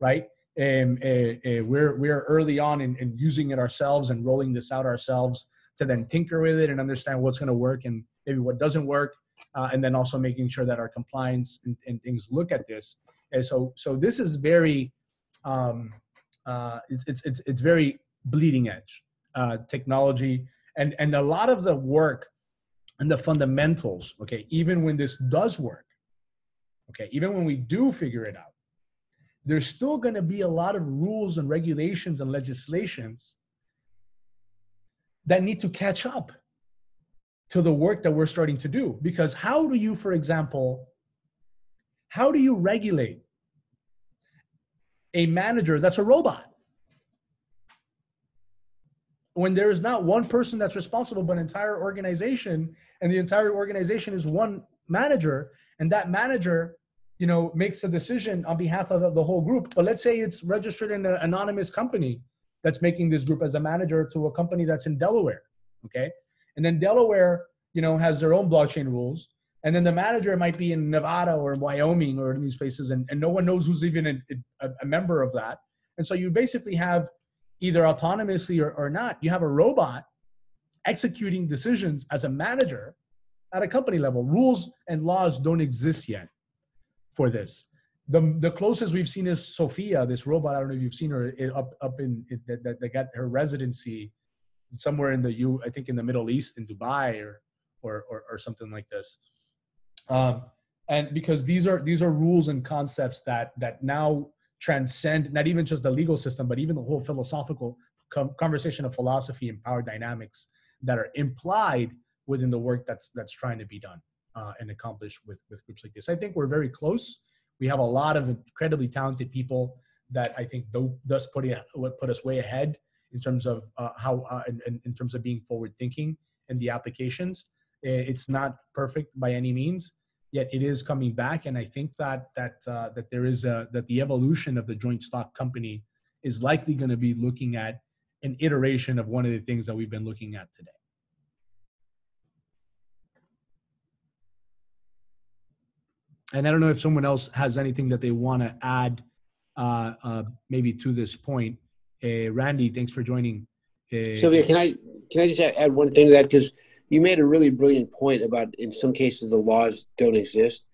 right? And uh, uh, we're we're early on in, in using it ourselves and rolling this out ourselves to then tinker with it and understand what's going to work and maybe what doesn't work, uh, and then also making sure that our compliance and, and things look at this and so, so this is very, um, uh, it's, it's, it's, very bleeding edge uh, technology. And, and a lot of the work and the fundamentals, okay, even when this does work, okay, even when we do figure it out, there's still going to be a lot of rules and regulations and legislations that need to catch up to the work that we're starting to do. Because how do you, for example, how do you regulate a manager that's a robot? When there is not one person that's responsible, but an entire organization, and the entire organization is one manager, and that manager, you know, makes a decision on behalf of the whole group. But let's say it's registered in an anonymous company that's making this group as a manager to a company that's in Delaware, okay? And then Delaware, you know, has their own blockchain rules and then the manager might be in Nevada or in Wyoming or in these places, and, and no one knows who's even a, a, a member of that. And so you basically have either autonomously or, or not, you have a robot executing decisions as a manager at a company level. Rules and laws don't exist yet for this. The, the closest we've seen is Sophia, this robot. I don't know if you've seen her up up in that, that, got her residency somewhere in the U, I think in the Middle East in Dubai or or or, or something like this um, and because these are these are rules and concepts that that now transcend not even just the legal system but even the whole philosophical com- conversation of philosophy and power dynamics that are implied within the work that's that's trying to be done uh, and accomplished with with groups like this i think we're very close we have a lot of incredibly talented people that i think does put, it, put us way ahead in terms of uh, how uh, in, in terms of being forward thinking and the applications. It's not perfect by any means, yet it is coming back, and I think that that uh, that there is a that the evolution of the joint stock company is likely going to be looking at an iteration of one of the things that we've been looking at today. And I don't know if someone else has anything that they want to add, uh, uh, maybe to this point. Uh, Randy, thanks for joining. Uh, Silvio, can I can I just add one thing to that because you made a really brilliant point about in some cases the laws don't exist.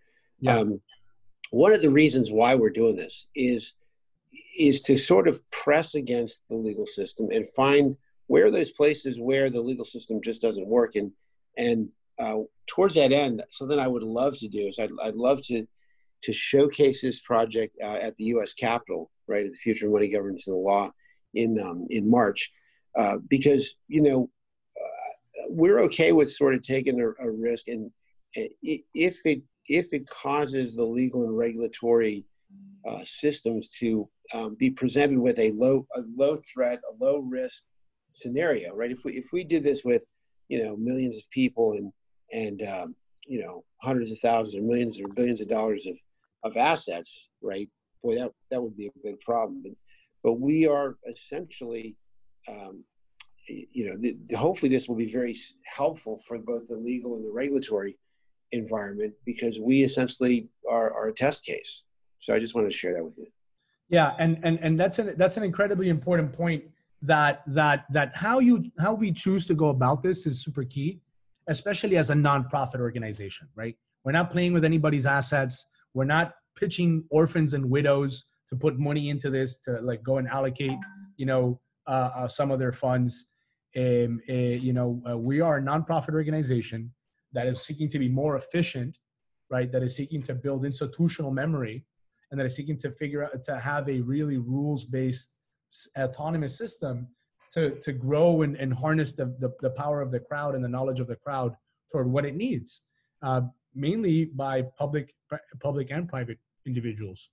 Yeah. Um, one of the reasons why we're doing this is is to sort of press against the legal system and find where those places where the legal system just doesn't work and and uh, towards that end something i would love to do is i'd, I'd love to to showcase this project uh, at the us capitol right at the future of money governance and the law in um, in march uh, because you know we're okay with sort of taking a, a risk and uh, if it if it causes the legal and regulatory uh, systems to um, be presented with a low a low threat, a low risk scenario, right? If we if we did this with you know millions of people and and um, you know hundreds of thousands or millions or billions of dollars of of assets, right? Boy, that that would be a big problem. But, but we are essentially, um, you know, the, hopefully this will be very helpful for both the legal and the regulatory environment because we essentially are, are a test case. So I just wanted to share that with you. Yeah, and and and that's an that's an incredibly important point that that that how you how we choose to go about this is super key, especially as a nonprofit organization, right? We're not playing with anybody's assets. We're not pitching orphans and widows to put money into this to like go and allocate, you know, uh, uh, some of their funds. Um, you know, uh, we are a nonprofit organization that is seeking to be more efficient, right? That is seeking to build institutional memory and that is seeking to figure out to have a really rules-based autonomous system to, to grow and, and harness the, the, the power of the crowd and the knowledge of the crowd toward what it needs, uh, mainly by public, public and private individuals.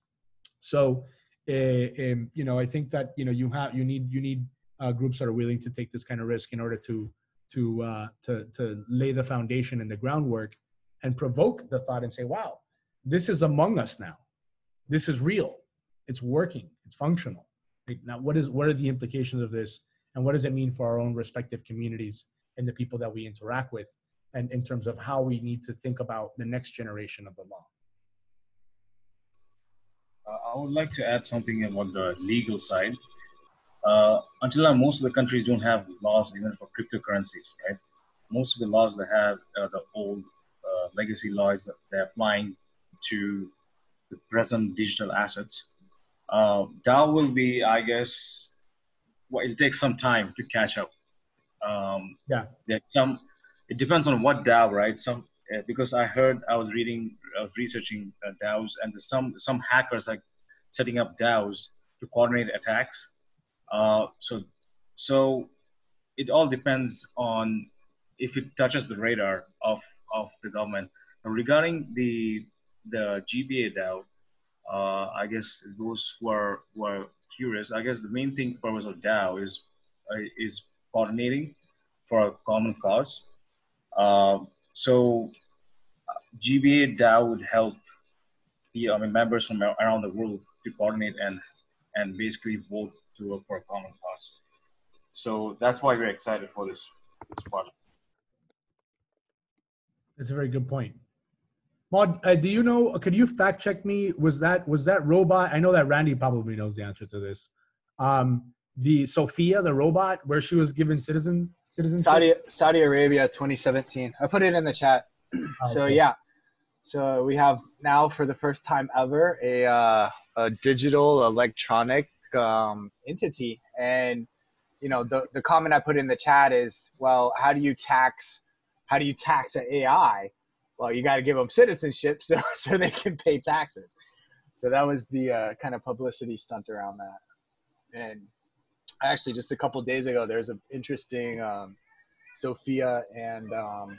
So, um, you know, I think that you know you have you need you need uh, groups that are willing to take this kind of risk in order to to uh, to to lay the foundation and the groundwork and provoke the thought and say, wow, this is among us now. This is real. It's working. It's functional. Now what is what are the implications of this? And what does it mean for our own respective communities and the people that we interact with and in terms of how we need to think about the next generation of the law? Uh, i would like to add something about the legal side uh, until now most of the countries don't have laws even for cryptocurrencies right most of the laws they have are the old uh, legacy laws that they're applying to the present digital assets. Uh, DAO will be, I guess, well, it'll take some time to catch up. Um, yeah. Some, it depends on what DAO, right? Some uh, because I heard I was reading, I was researching uh, DAOs, and some some hackers are setting up DAOs to coordinate attacks. Uh, so so it all depends on if it touches the radar of of the government. Regarding the the GBA DAO, uh, I guess those who are, who are curious, I guess the main thing purpose of DAO is uh, is coordinating for a common cause. Uh, so GBA DAO would help the I mean, members from around the world to coordinate and and basically vote to work for a common cause. So that's why we're excited for this this project. That's a very good point. Maud, uh, do you know? Could you fact check me? Was that was that robot? I know that Randy probably knows the answer to this. Um, the Sophia, the robot, where she was given citizen citizenship. Saudi Saudi Arabia, 2017. I put it in the chat. Oh, so okay. yeah, so we have now for the first time ever a uh, a digital electronic um, entity, and you know the the comment I put in the chat is, well, how do you tax how do you tax an AI? well, you got to give them citizenship so so they can pay taxes. So that was the uh, kind of publicity stunt around that. And actually, just a couple days ago, there's an interesting um, Sophia and um,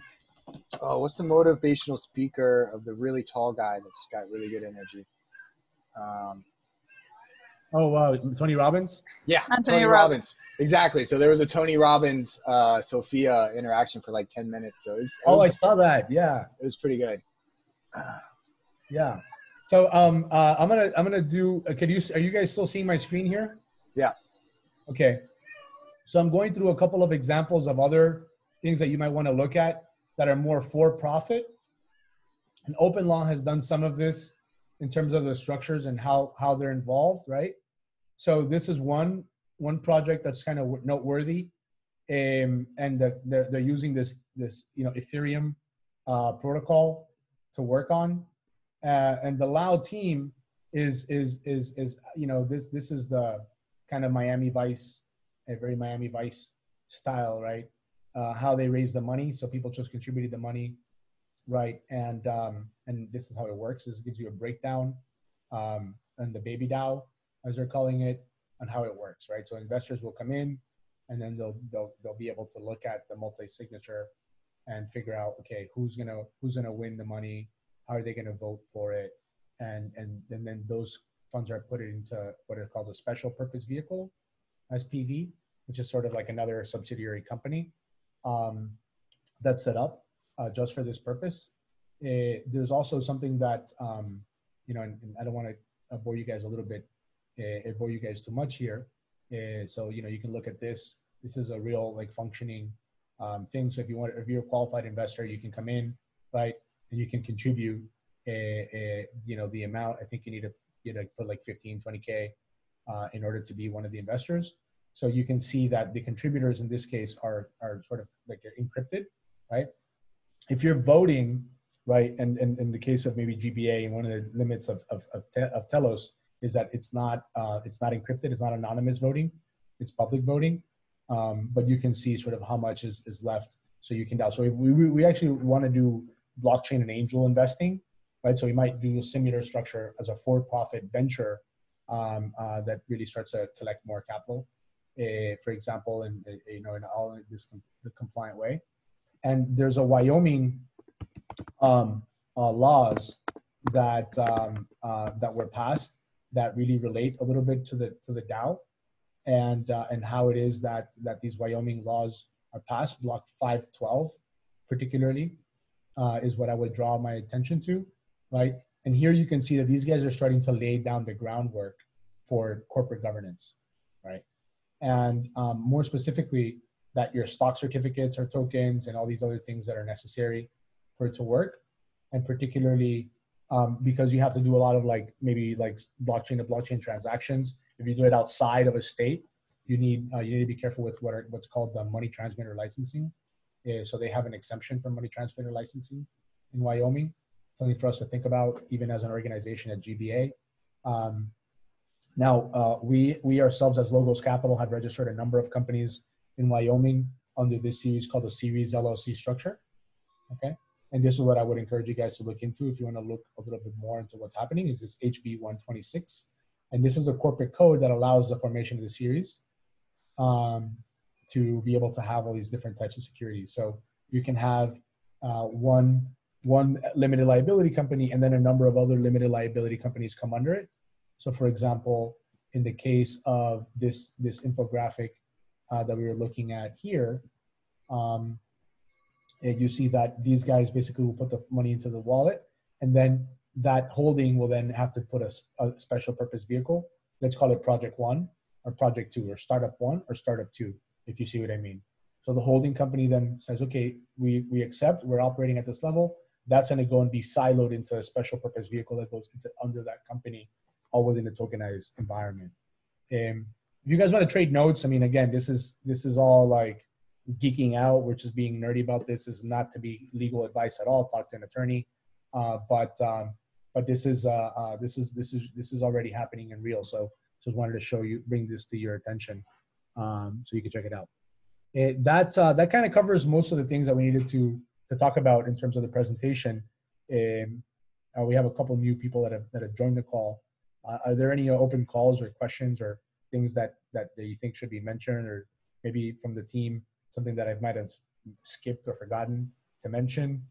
oh, what's the motivational speaker of the really tall guy that's got really good energy? Um, Oh wow, Tony Robbins. Yeah, Anthony Tony Robb- Robbins. Exactly. So there was a Tony Robbins uh, Sophia interaction for like ten minutes. So it was, it Oh, I saw that. Yeah. It was pretty good. Yeah. So um, uh, I'm gonna I'm gonna do. Uh, can you are you guys still seeing my screen here? Yeah. Okay. So I'm going through a couple of examples of other things that you might want to look at that are more for profit. And open law has done some of this in terms of the structures and how how they're involved, right? So this is one one project that's kind of noteworthy, um, and the, they're they're using this this you know Ethereum uh, protocol to work on, uh, and the LAO team is is is is you know this this is the kind of Miami Vice, a very Miami Vice style, right? Uh, how they raise the money, so people just contributed the money, right? And um, and this is how it works: is it gives you a breakdown, um, and the baby DAO, as they're calling it, on how it works, right? So investors will come in, and then they'll they'll they'll be able to look at the multi-signature and figure out okay who's gonna who's gonna win the money? How are they gonna vote for it? And and and then those funds are put into what is called a special purpose vehicle spv which is sort of like another subsidiary company um, that's set up uh, just for this purpose. Eh, there's also something that um, you know and, and i don't want to bore you guys a little bit uh, bore you guys too much here uh, so you know you can look at this this is a real like functioning um, thing. So if you want, if you're a qualified investor, you can come in, right, and you can contribute, a, you know, the amount. I think you need to, you know, put like 15, 20k uh, in order to be one of the investors. So you can see that the contributors in this case are are sort of like encrypted, right? If you're voting, right, and, and in the case of maybe GBA, and one of the limits of of of, te- of Telos is that it's not uh, it's not encrypted, it's not anonymous voting, it's public voting um, but you can see sort of how much is, is left so you can down. So we, we, actually want to do blockchain and angel investing, right? So we might do a similar structure as a for-profit venture um, uh, that really starts to collect more capital, uh, for example, in, uh, you know, in all this com- the compliant way. And there's a Wyoming um, uh, laws that um, uh, that were passed that really relate a little bit to the to the DAO and uh, and how it is that that these Wyoming laws are passed. Block 512, particularly, uh, is what I would draw my attention to, right? And here you can see that these guys are starting to lay down the groundwork for corporate governance, right? And um, more specifically, that your stock certificates or tokens and all these other things that are necessary for it to work, and particularly um, because you have to do a lot of like maybe like blockchain to blockchain transactions. If you do it outside of a state, you need uh, you need to be careful with what are, what's called the money transmitter licensing. Uh, so they have an exemption for money transmitter licensing in Wyoming. Something for us to think about, even as an organization at GBA. Um, now, uh, we we ourselves as Logos Capital have registered a number of companies in Wyoming under this series called the Series LLC structure. Okay, and this is what I would encourage you guys to look into if you want to look a little bit more into what's happening. Is this HB 126, and this is a corporate code that allows the formation of the series um, to be able to have all these different types of securities. So you can have uh, one one limited liability company and then a number of other limited liability companies come under it. So, for example, in the case of this this infographic uh, that we were looking at here, um, you see that these guys basically will put the money into the wallet, and then that holding will then have to put a special purpose vehicle. Let's call it Project One or Project Two or Startup One or Startup Two, if you see what I mean. So the holding company then says, okay, we we accept, we're operating at this level. That's going to go and be siloed into a special purpose vehicle that goes into under that company, all within a tokenized environment. Um, if you guys want to trade notes, I mean, again, this is this is all like geeking out. We're just being nerdy about this. This is not to be legal advice at all. Talk to an attorney, uh, but um, but this is uh, uh, this is this is this is already happening in real. So just wanted to show you, bring this to your attention, um, so you can check it out. It, that uh, that kind of covers most of the things that we needed to to talk about in terms of the presentation. Um, uh, we have a couple new people that have that have joined the call. Uh, are there any open calls or questions or things that that you think should be mentioned, or maybe from the team something that I might have skipped or forgotten to mention?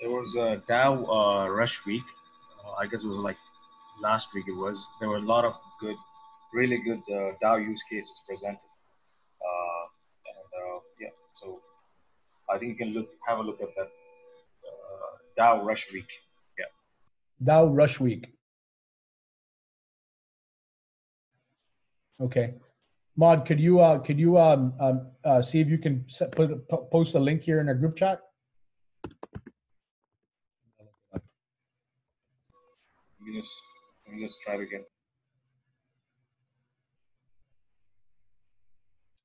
There was a DAO uh, Rush Week. Uh, I guess it was like last week it was, there were a lot of good, really good uh, DAO use cases presented. Uh, and uh, yeah, so I think you can look, have a look at that uh, DAO Rush Week. Yeah. DAO Rush Week. Okay. Maud, could you uh, could you um, um, uh, see if you can set, put, post a link here in our group chat? Let me just let me just try it again.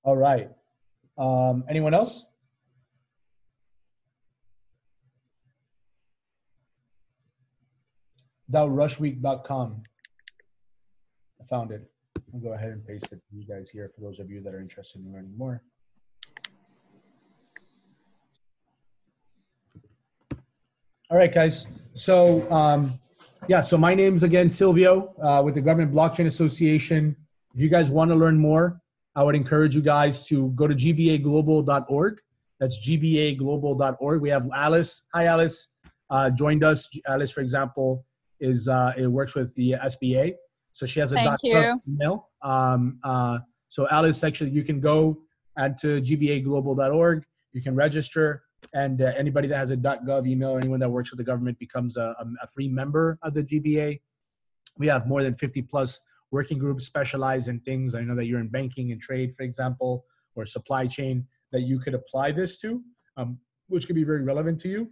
All right. Um, anyone else? DAORushweek.com. I found it. I'll go ahead and paste it for you guys here for those of you that are interested in learning more. All right, guys. So, um, yeah, so my name's again Silvio uh, with the Government Blockchain Association. If you guys want to learn more, I would encourage you guys to go to gbaglobal.org. That's gbaglobal.org. We have Alice. Hi, Alice. Uh, joined us. Alice, for example, is uh, it works with the SBA. So she has a Thank you. email. Um, uh, so Alice, actually, you can go and to gbaglobal.org. You can register, and uh, anybody that has a .gov email or anyone that works with the government becomes a, a free member of the GBA. We have more than 50 plus working groups specialized in things. I know that you're in banking and trade, for example, or supply chain that you could apply this to, um, which could be very relevant to you.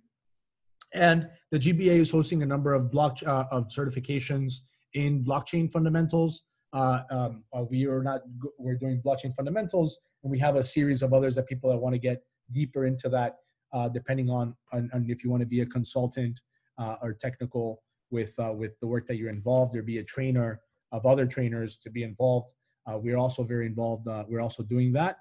And the GBA is hosting a number of block uh, of certifications in blockchain fundamentals. Uh, um, uh, we are not we're doing blockchain fundamentals, and we have a series of others that people that want to get deeper into that, uh, depending on, on, on if you want to be a consultant uh, or technical with uh, with the work that you're involved, or be a trainer of other trainers to be involved. Uh, we're also very involved. we're also doing that.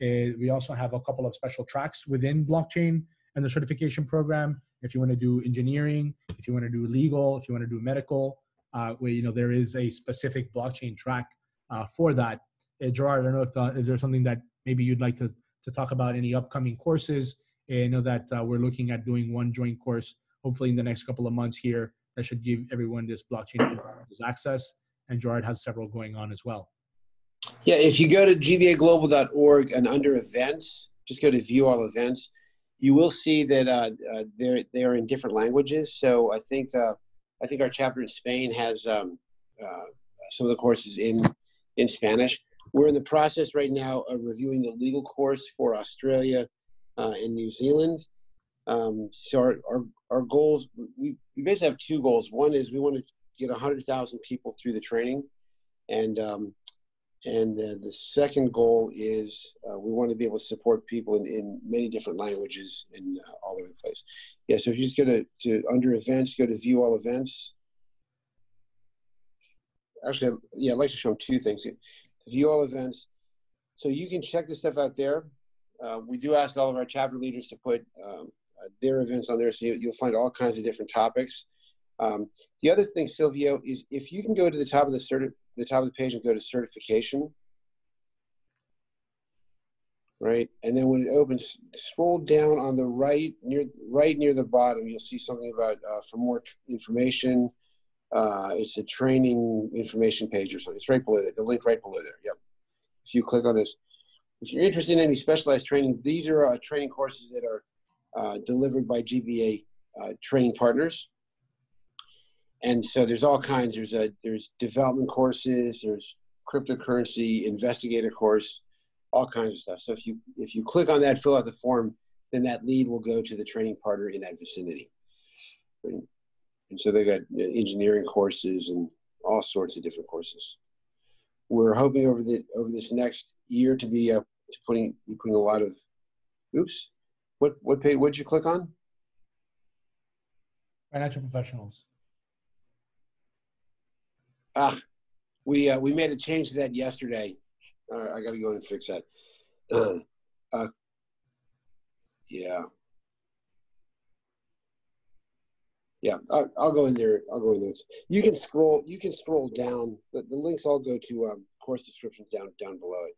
we also have a couple of special tracks within blockchain and the certification program. If you want to do engineering, if you want to do legal, if you want to do medical, uh, where you know there is a specific blockchain track uh, for that. Uh, Gerard, I don't know if uh, is there something that maybe you'd like to to talk about any upcoming courses. I know that uh, we're looking at doing one joint course, hopefully in the next couple of months here. That should give everyone this blockchain access. And Gerard has several going on as well. Yeah, if you go to gbaglobal.org and under events, just go to view all events. You will see that uh, uh, they're they're in different languages. So I think uh, I think our chapter in Spain has um, uh, some of the courses in in Spanish. We're in the process right now of reviewing the legal course for Australia uh, and New Zealand. Um, so our, our, our goals, we, we basically have two goals. One is we want to get 100,000 people through the training. And um, and the second goal is uh, we want to be able to support people in, in many different languages and uh, all over the place. Yeah, so if you just go to, to under events, go to view all events. Actually, yeah, I'd like to show them two things. View all events. So you can check this stuff out there. Uh, we do ask all of our chapter leaders to put um, uh, their events on there, so you, will find all kinds of different topics. Um, the other thing, Silvio, is if you can go to the top of the the top of the page and go to certification, right? And then when it opens, scroll down on the right near right near the bottom. You'll see something about uh, for more information. Uh, it's a training information page or something. It's right below there. The link right below there. Yep. If you click on this, if you're interested in any specialized training, these are uh, training courses that are uh, delivered by GBA uh, training partners and so there's all kinds. There's a there's development courses. There's cryptocurrency investigator course, all kinds of stuff. So if you if you click on that, fill out the form, then that lead will go to the training partner in that vicinity. And, and so they got engineering courses and all sorts of different courses. We're hoping over the over this next year to be uh, to putting putting a lot of. Oops, what what page? What'd you click on? Financial professionals. Ah, we uh, we made a change to that yesterday. I got to go in and fix that. Uh, uh, yeah, yeah. I'll, I'll, go in there. I'll go in there. You can scroll. You can scroll down. The, the links all go to um, course descriptions down down below it.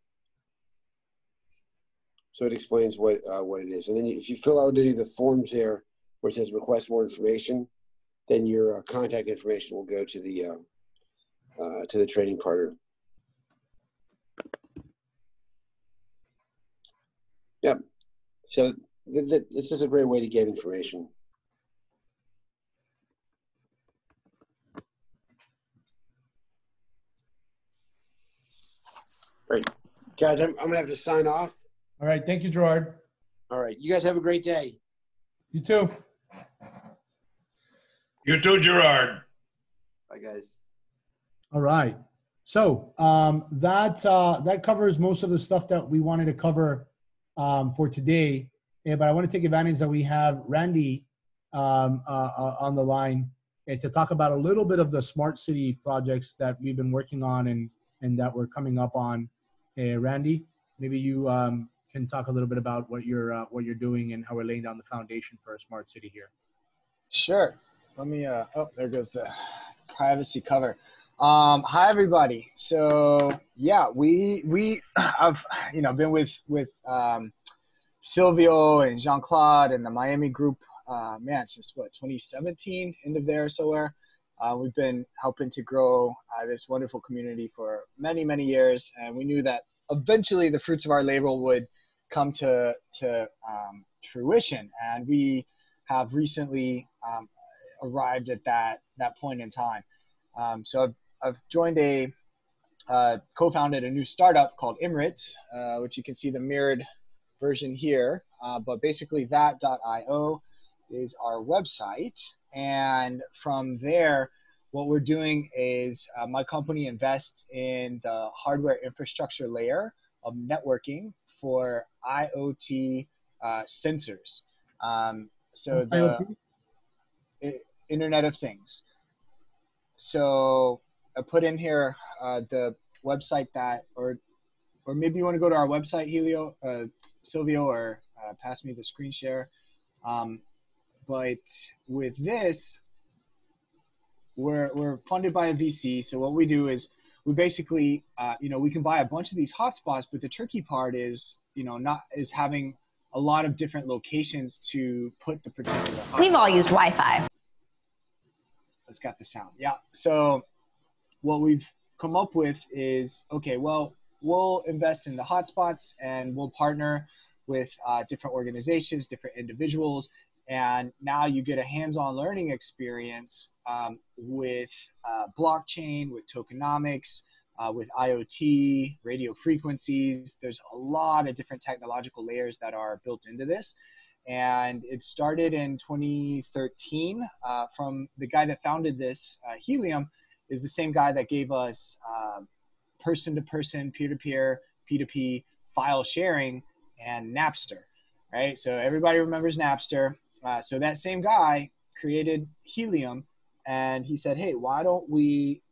So it explains what uh, what it is, and then if you fill out any of the forms there where it says request more information, then your uh, contact information will go to the uh, uh, to the trading partner. Yep. So th- th- this is a great way to get information. Great. Guys, I'm, I'm going to have to sign off. All right. Thank you, Gerard. All right. You guys have a great day. You too. You too, Gerard. Bye, guys. All right. So um, that uh, that covers most of the stuff that we wanted to cover um, for today. Yeah, but I want to take advantage that we have Randy um, uh, uh, on the line and to talk about a little bit of the smart city projects that we've been working on and and that we're coming up on. Hey, Randy, maybe you um, can talk a little bit about what you're uh, what you're doing and how we're laying down the foundation for a smart city here. Sure. Let me. Uh, oh, there goes the privacy cover. Um, hi everybody. So yeah, we we I've you know been with with um, Silvio and Jean Claude and the Miami group. Uh, man, since what 2017, end of there somewhere. Uh, we've been helping to grow uh, this wonderful community for many many years, and we knew that eventually the fruits of our labor would come to to um, fruition, and we have recently um, arrived at that that point in time. Um, so I've, I've joined a uh, co-founded a new startup called Emrit, uh, which you can see the mirrored version here. Uh, but basically, that.io is our website, and from there, what we're doing is uh, my company invests in the hardware infrastructure layer of networking for IoT uh, sensors. Um, so the I- Internet of Things. So I put in here uh, the website that, or or maybe you want to go to our website, Helio, uh, Silvio, or uh, pass me the screen share. Um, but with this, we're we're funded by a VC. So what we do is we basically, uh, you know, we can buy a bunch of these hotspots, but the tricky part is, you know, not is having a lot of different locations to put the particular. We've all used Wi-Fi. Let's got the sound. Yeah. So what we've come up with is okay. Well, we'll invest in the hotspots and we'll partner with uh, different organizations, different individuals, and now you get a hands-on learning experience um, with uh, blockchain, with tokenomics, uh, with IoT, radio frequencies. There's a lot of different technological layers that are built into this. And it started in 2013 uh, from the guy that founded this, uh, Helium, is the same guy that gave us person to person, peer to peer, P2P file sharing and Napster, right? So everybody remembers Napster. Uh, so that same guy created Helium and he said, hey, why don't we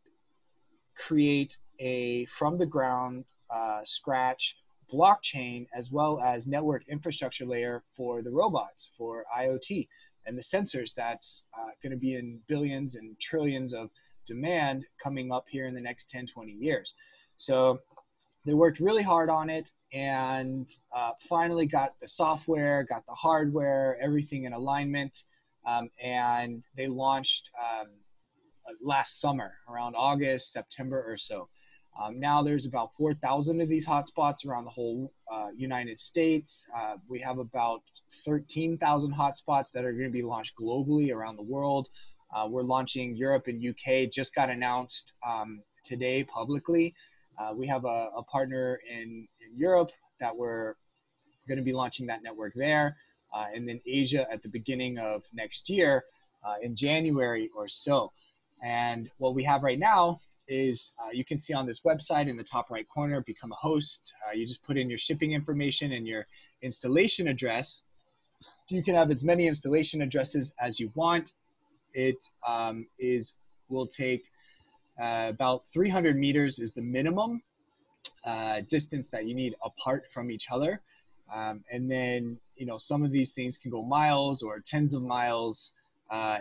create a from the ground uh, scratch blockchain as well as network infrastructure layer for the robots for IoT and the sensors that's uh, going to be in billions and trillions of demand coming up here in the next 10 20 years so they worked really hard on it and uh, finally got the software got the hardware everything in alignment um, and they launched um, last summer around august september or so um, now there's about 4,000 of these hotspots around the whole uh, United States. Uh, we have about 13,000 hotspots that are going to be launched globally around the world. Uh, we're launching Europe and UK. Just got announced um, today publicly. Uh, we have a, a partner in, in, Europe that we're going to be launching that network there, uh, and then Asia at the beginning of next year uh, in January or so. And what we have right now is uh, you can see on this website in the top right corner, become a host. Uh, you just put in your shipping information and your installation address. You can have as many installation addresses as you want. It um, is will take uh, about 300 meters is the minimum uh, distance that you need apart from each other. Um, and then, you know, some of these things can go miles or tens of miles uh,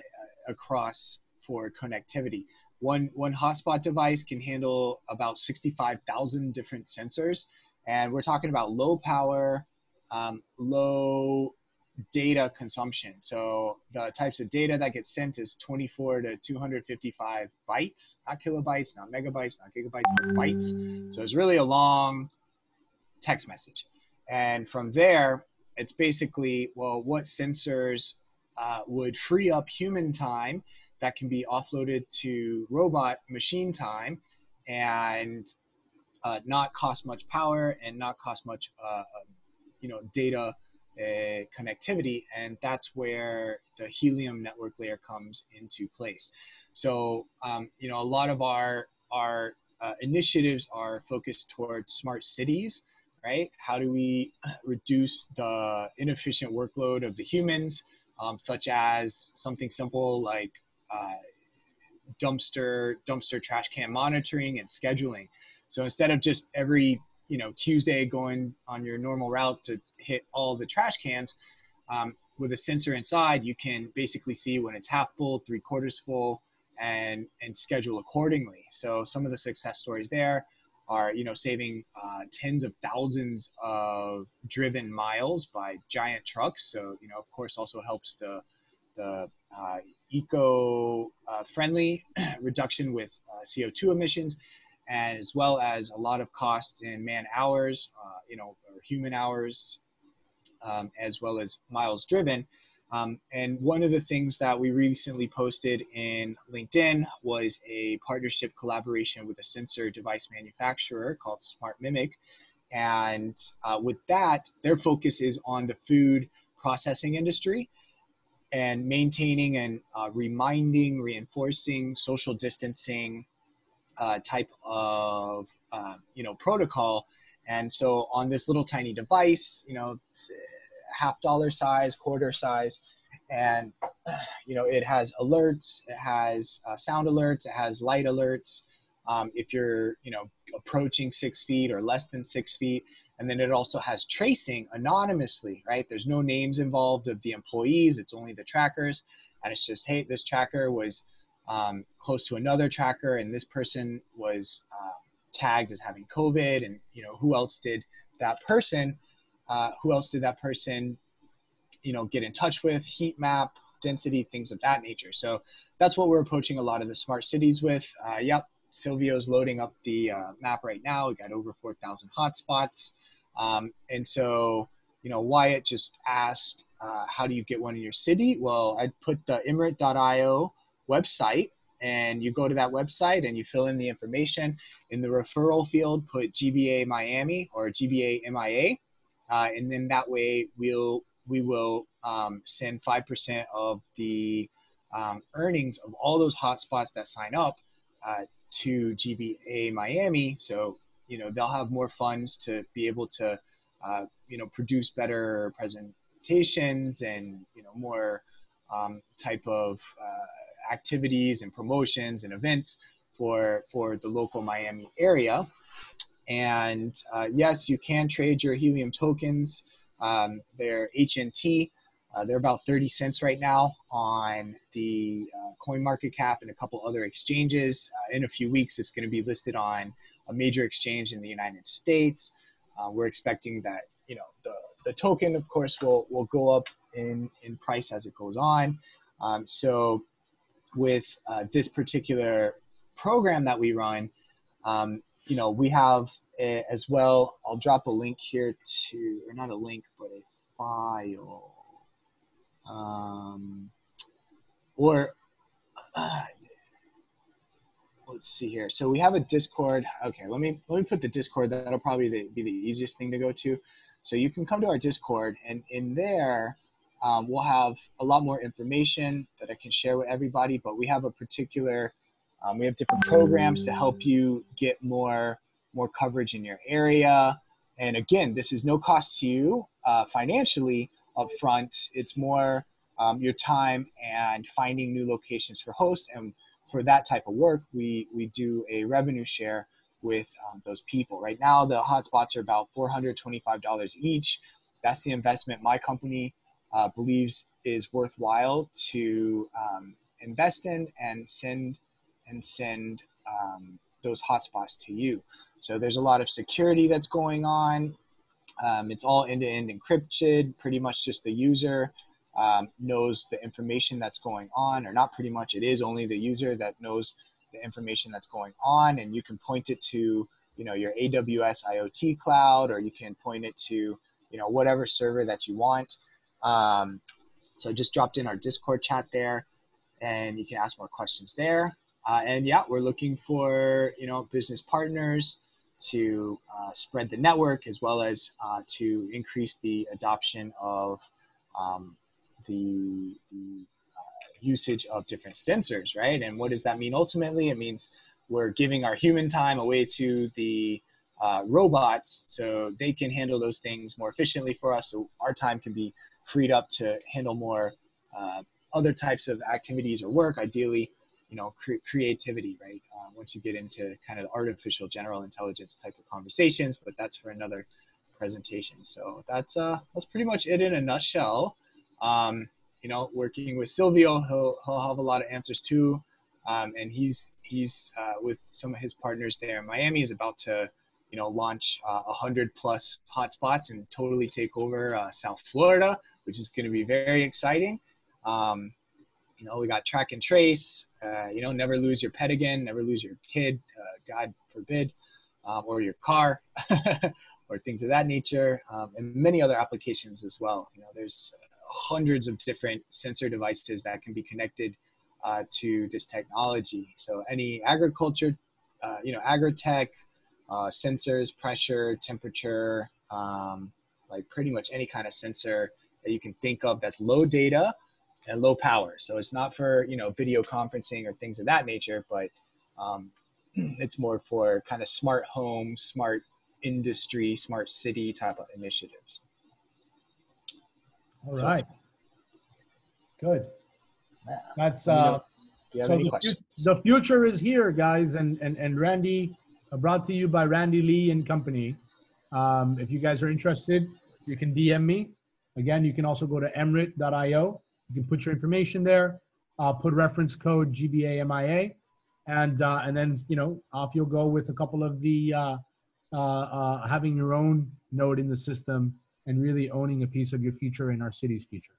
across for connectivity one one hotspot device can handle about 65,000 different sensors, and we're talking about low power, um, low data consumption. So the types of data that get sent is 24 to 255 bytes, not kilobytes, not megabytes, not gigabytes, but bytes. So it's really a long text message. And from there, it's basically, well, what sensors uh, would free up human time that can be offloaded to robot machine time and uh, not cost much power and not cost much, uh, um, you know, data uh, connectivity, and that's where the Helium network layer comes into place. So, um, you know, a lot of our our uh, initiatives are focused towards smart cities, right? How do we reduce the inefficient workload of the humans, um, such as something simple like uh, dumpster dumpster trash can monitoring and scheduling. So instead of just every you know Tuesday going on your normal route to hit all the trash cans, um, with a sensor inside, you can basically see when it's half full, three quarters full, and and schedule accordingly. So some of the success stories there are you know saving uh, tens of thousands of driven miles by giant trucks. So you know of course also helps the the uh, eco uh, friendly reduction with uh, CO2 emissions and as well as a lot of costs in man hours, uh, you know, or human hours, um, as well as miles driven. Um, and one of the things that we recently posted in LinkedIn was a partnership collaboration with a sensor device manufacturer called Smart Mimic. And uh, with that, their focus is on the food processing industry and maintaining and uh, reminding, reinforcing social distancing uh, type of um, you know protocol. And so on this little tiny device, you know, half dollar size, quarter size, and you know it has alerts, it has uh, sound alerts, it has light alerts. Um, if you're you know approaching six feet or less than six feet, and then it also has tracing anonymously, right? There's no names involved of the employees; it's only the trackers, and it's just hey, this tracker was um, close to another tracker, and this person was uh, tagged as having COVID, and you know who else did that person? Uh, who else did that person, you know, get in touch with? Heat map, density, things of that nature. So that's what we're approaching a lot of the smart cities with. Uh, yep, Silvio's loading up the uh, map right now. We got over 4,000 hotspots, um, and so you know, Wyatt just asked, uh, how do you get one in your city? Well, I'd put the Emrit.io website and you go to that website and you fill in the information. In the referral field put gba miami or gba mia uh, and then that way we'll we will um, send 5% of the um, earnings of all those hotspots that sign up uh, to gba miami. So you know they'll have more funds to be able to uh, you know produce better presentations and you know more um, type of uh, activities and promotions and events for for the local Miami area. And uh, yes, you can trade your helium tokens. Um, they're HNT. Uh, they're about 30 cents right now on the uh, coin market cap and a couple other exchanges. Uh, in a few weeks, it's going to be listed on a major exchange in the United States. Uh, we're expecting that you know the, the token, of course, will will go up in in price as it goes on. Um, so with uh, this particular program that we run, um, you know, we have a, as well. I'll drop a link here to, or not a link, but a file. Um, or uh, let's see here. So we have a Discord. Okay, let me let me put the Discord. That'll probably be the easiest thing to go to. So you can come to our Discord, and in there, um, we'll have a lot more information that I can share with everybody, but we have a particular, um, we have different programs to help you get more more coverage in your area. And again, this is no cost to you uh, financially up front. It's more um, your time and finding new locations for hosts. And for that type of work, we, we do a revenue share with um, those people. Right now, the hotspots are about $425 each. That's the investment my company uh, believes is worthwhile to um, invest in and send and send um, those hotspots to you. So there's a lot of security that's going on. Um, it's all end-to-end encrypted. Pretty much just the user um, knows the information that's going on, or not pretty much. It is only the user that knows the information that's going on, and you can point it to you know your AWS IoT cloud, or you can point it to you know whatever server that you want. Um, so I just dropped in our Discord chat there, and you can ask more questions there. Uh, and yeah, we're looking for you know business partners to uh, spread the network as well as uh, to increase the adoption of um, the, the uh, usage of different sensors, right? And what does that mean ultimately? It means we're giving our human time away to the uh, robots so they can handle those things more efficiently for us so our time can be freed up to handle more uh, other types of activities or work ideally you know cre- creativity right? Uh, once you get into kind of artificial general intelligence type of conversations but that's for another presentation. So that's uh that's pretty much it in a nutshell. Um, you know working with silvio he'll, he'll have a lot of answers too. Um, and he's he's uh, with some of his partners there miami is about to you know launch uh, a uh, hundred plus hotspots and totally take over uh, south florida which is going to be very exciting um, you know, we got track and trace, uh, you know, never lose your pet again, never lose your kid, uh, God forbid, um, or your car, or things of that nature, um, and many other applications as well. You know, there's hundreds of different sensor devices that can be connected uh, to this technology. So any agriculture, uh, you know, agri-tech, uh, sensors, pressure, temperature, um, like pretty much any kind of sensor that you can think of that's low data and low power. So it's not for you know video conferencing or things of that nature, but um, it's more for kind of smart home, smart industry, smart city type of initiatives. All so, right. Good. That's uh, so the, the, future is here, guys, and and and Randy, uh, brought to you by Randy Lee and Company. Um, if you guys are interested, you can DM me. Again, you can also go to emrit.io you can put your information there, uh, put reference code GBAMIA, and uh, and then you know off you'll go with a couple of the uh, uh, uh, having your own node in the system and really owning a piece of your future and our city's future.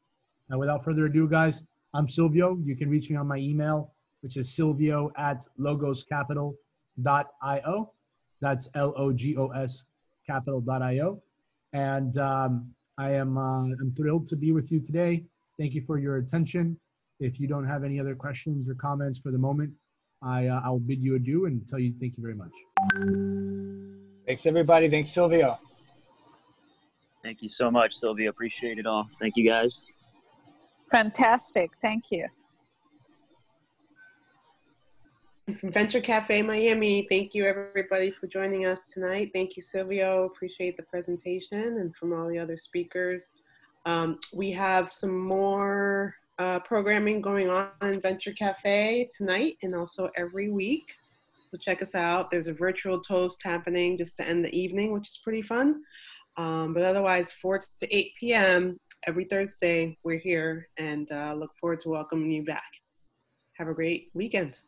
Now, without further ado, guys, I'm Silvio. You can reach me on my email, which is silvio at logoscapital.io. That's L O G O S capital.io. And um, I am uh, I'm thrilled to be with you today. Thank you for your attention. If you don't have any other questions or comments for the moment, I, uh, I'll bid you adieu and tell you thank you very much. Thanks, everybody. Thanks, Silvio. Thank you so much, Silvio. Appreciate it all. Thank you, guys. Fantastic. Thank you. From Venture Cafe Miami, thank you everybody for joining us tonight. Thank you, Silvio. Appreciate the presentation and from all the other speakers. Um, we have some more uh, programming going on in Venture Cafe tonight and also every week. So check us out. There's a virtual toast happening just to end the evening, which is pretty fun. Um, but otherwise, 4 to 8 p.m. every Thursday, we're here and uh, look forward to welcoming you back. Have a great weekend.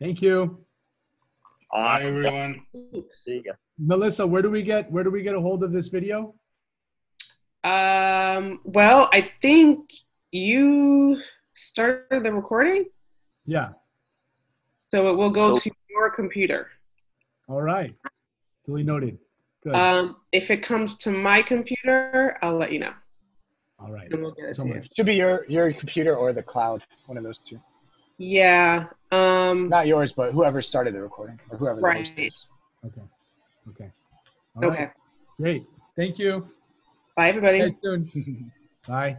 Thank you. Awesome. Bye, everyone. See you. Melissa, where do we get where do we get a hold of this video? Um, well, I think you started the recording. Yeah. So it will go to your computer. All right. Duly noted. Good. Um, if it comes to my computer, I'll let you know. All right. And we'll get it so to you. Should be your your computer or the cloud, one of those two. Yeah. Um, Not yours, but whoever started the recording or whoever right. the host is. Okay. Okay. All okay. Right. Great. Thank you. Bye, everybody. Bye.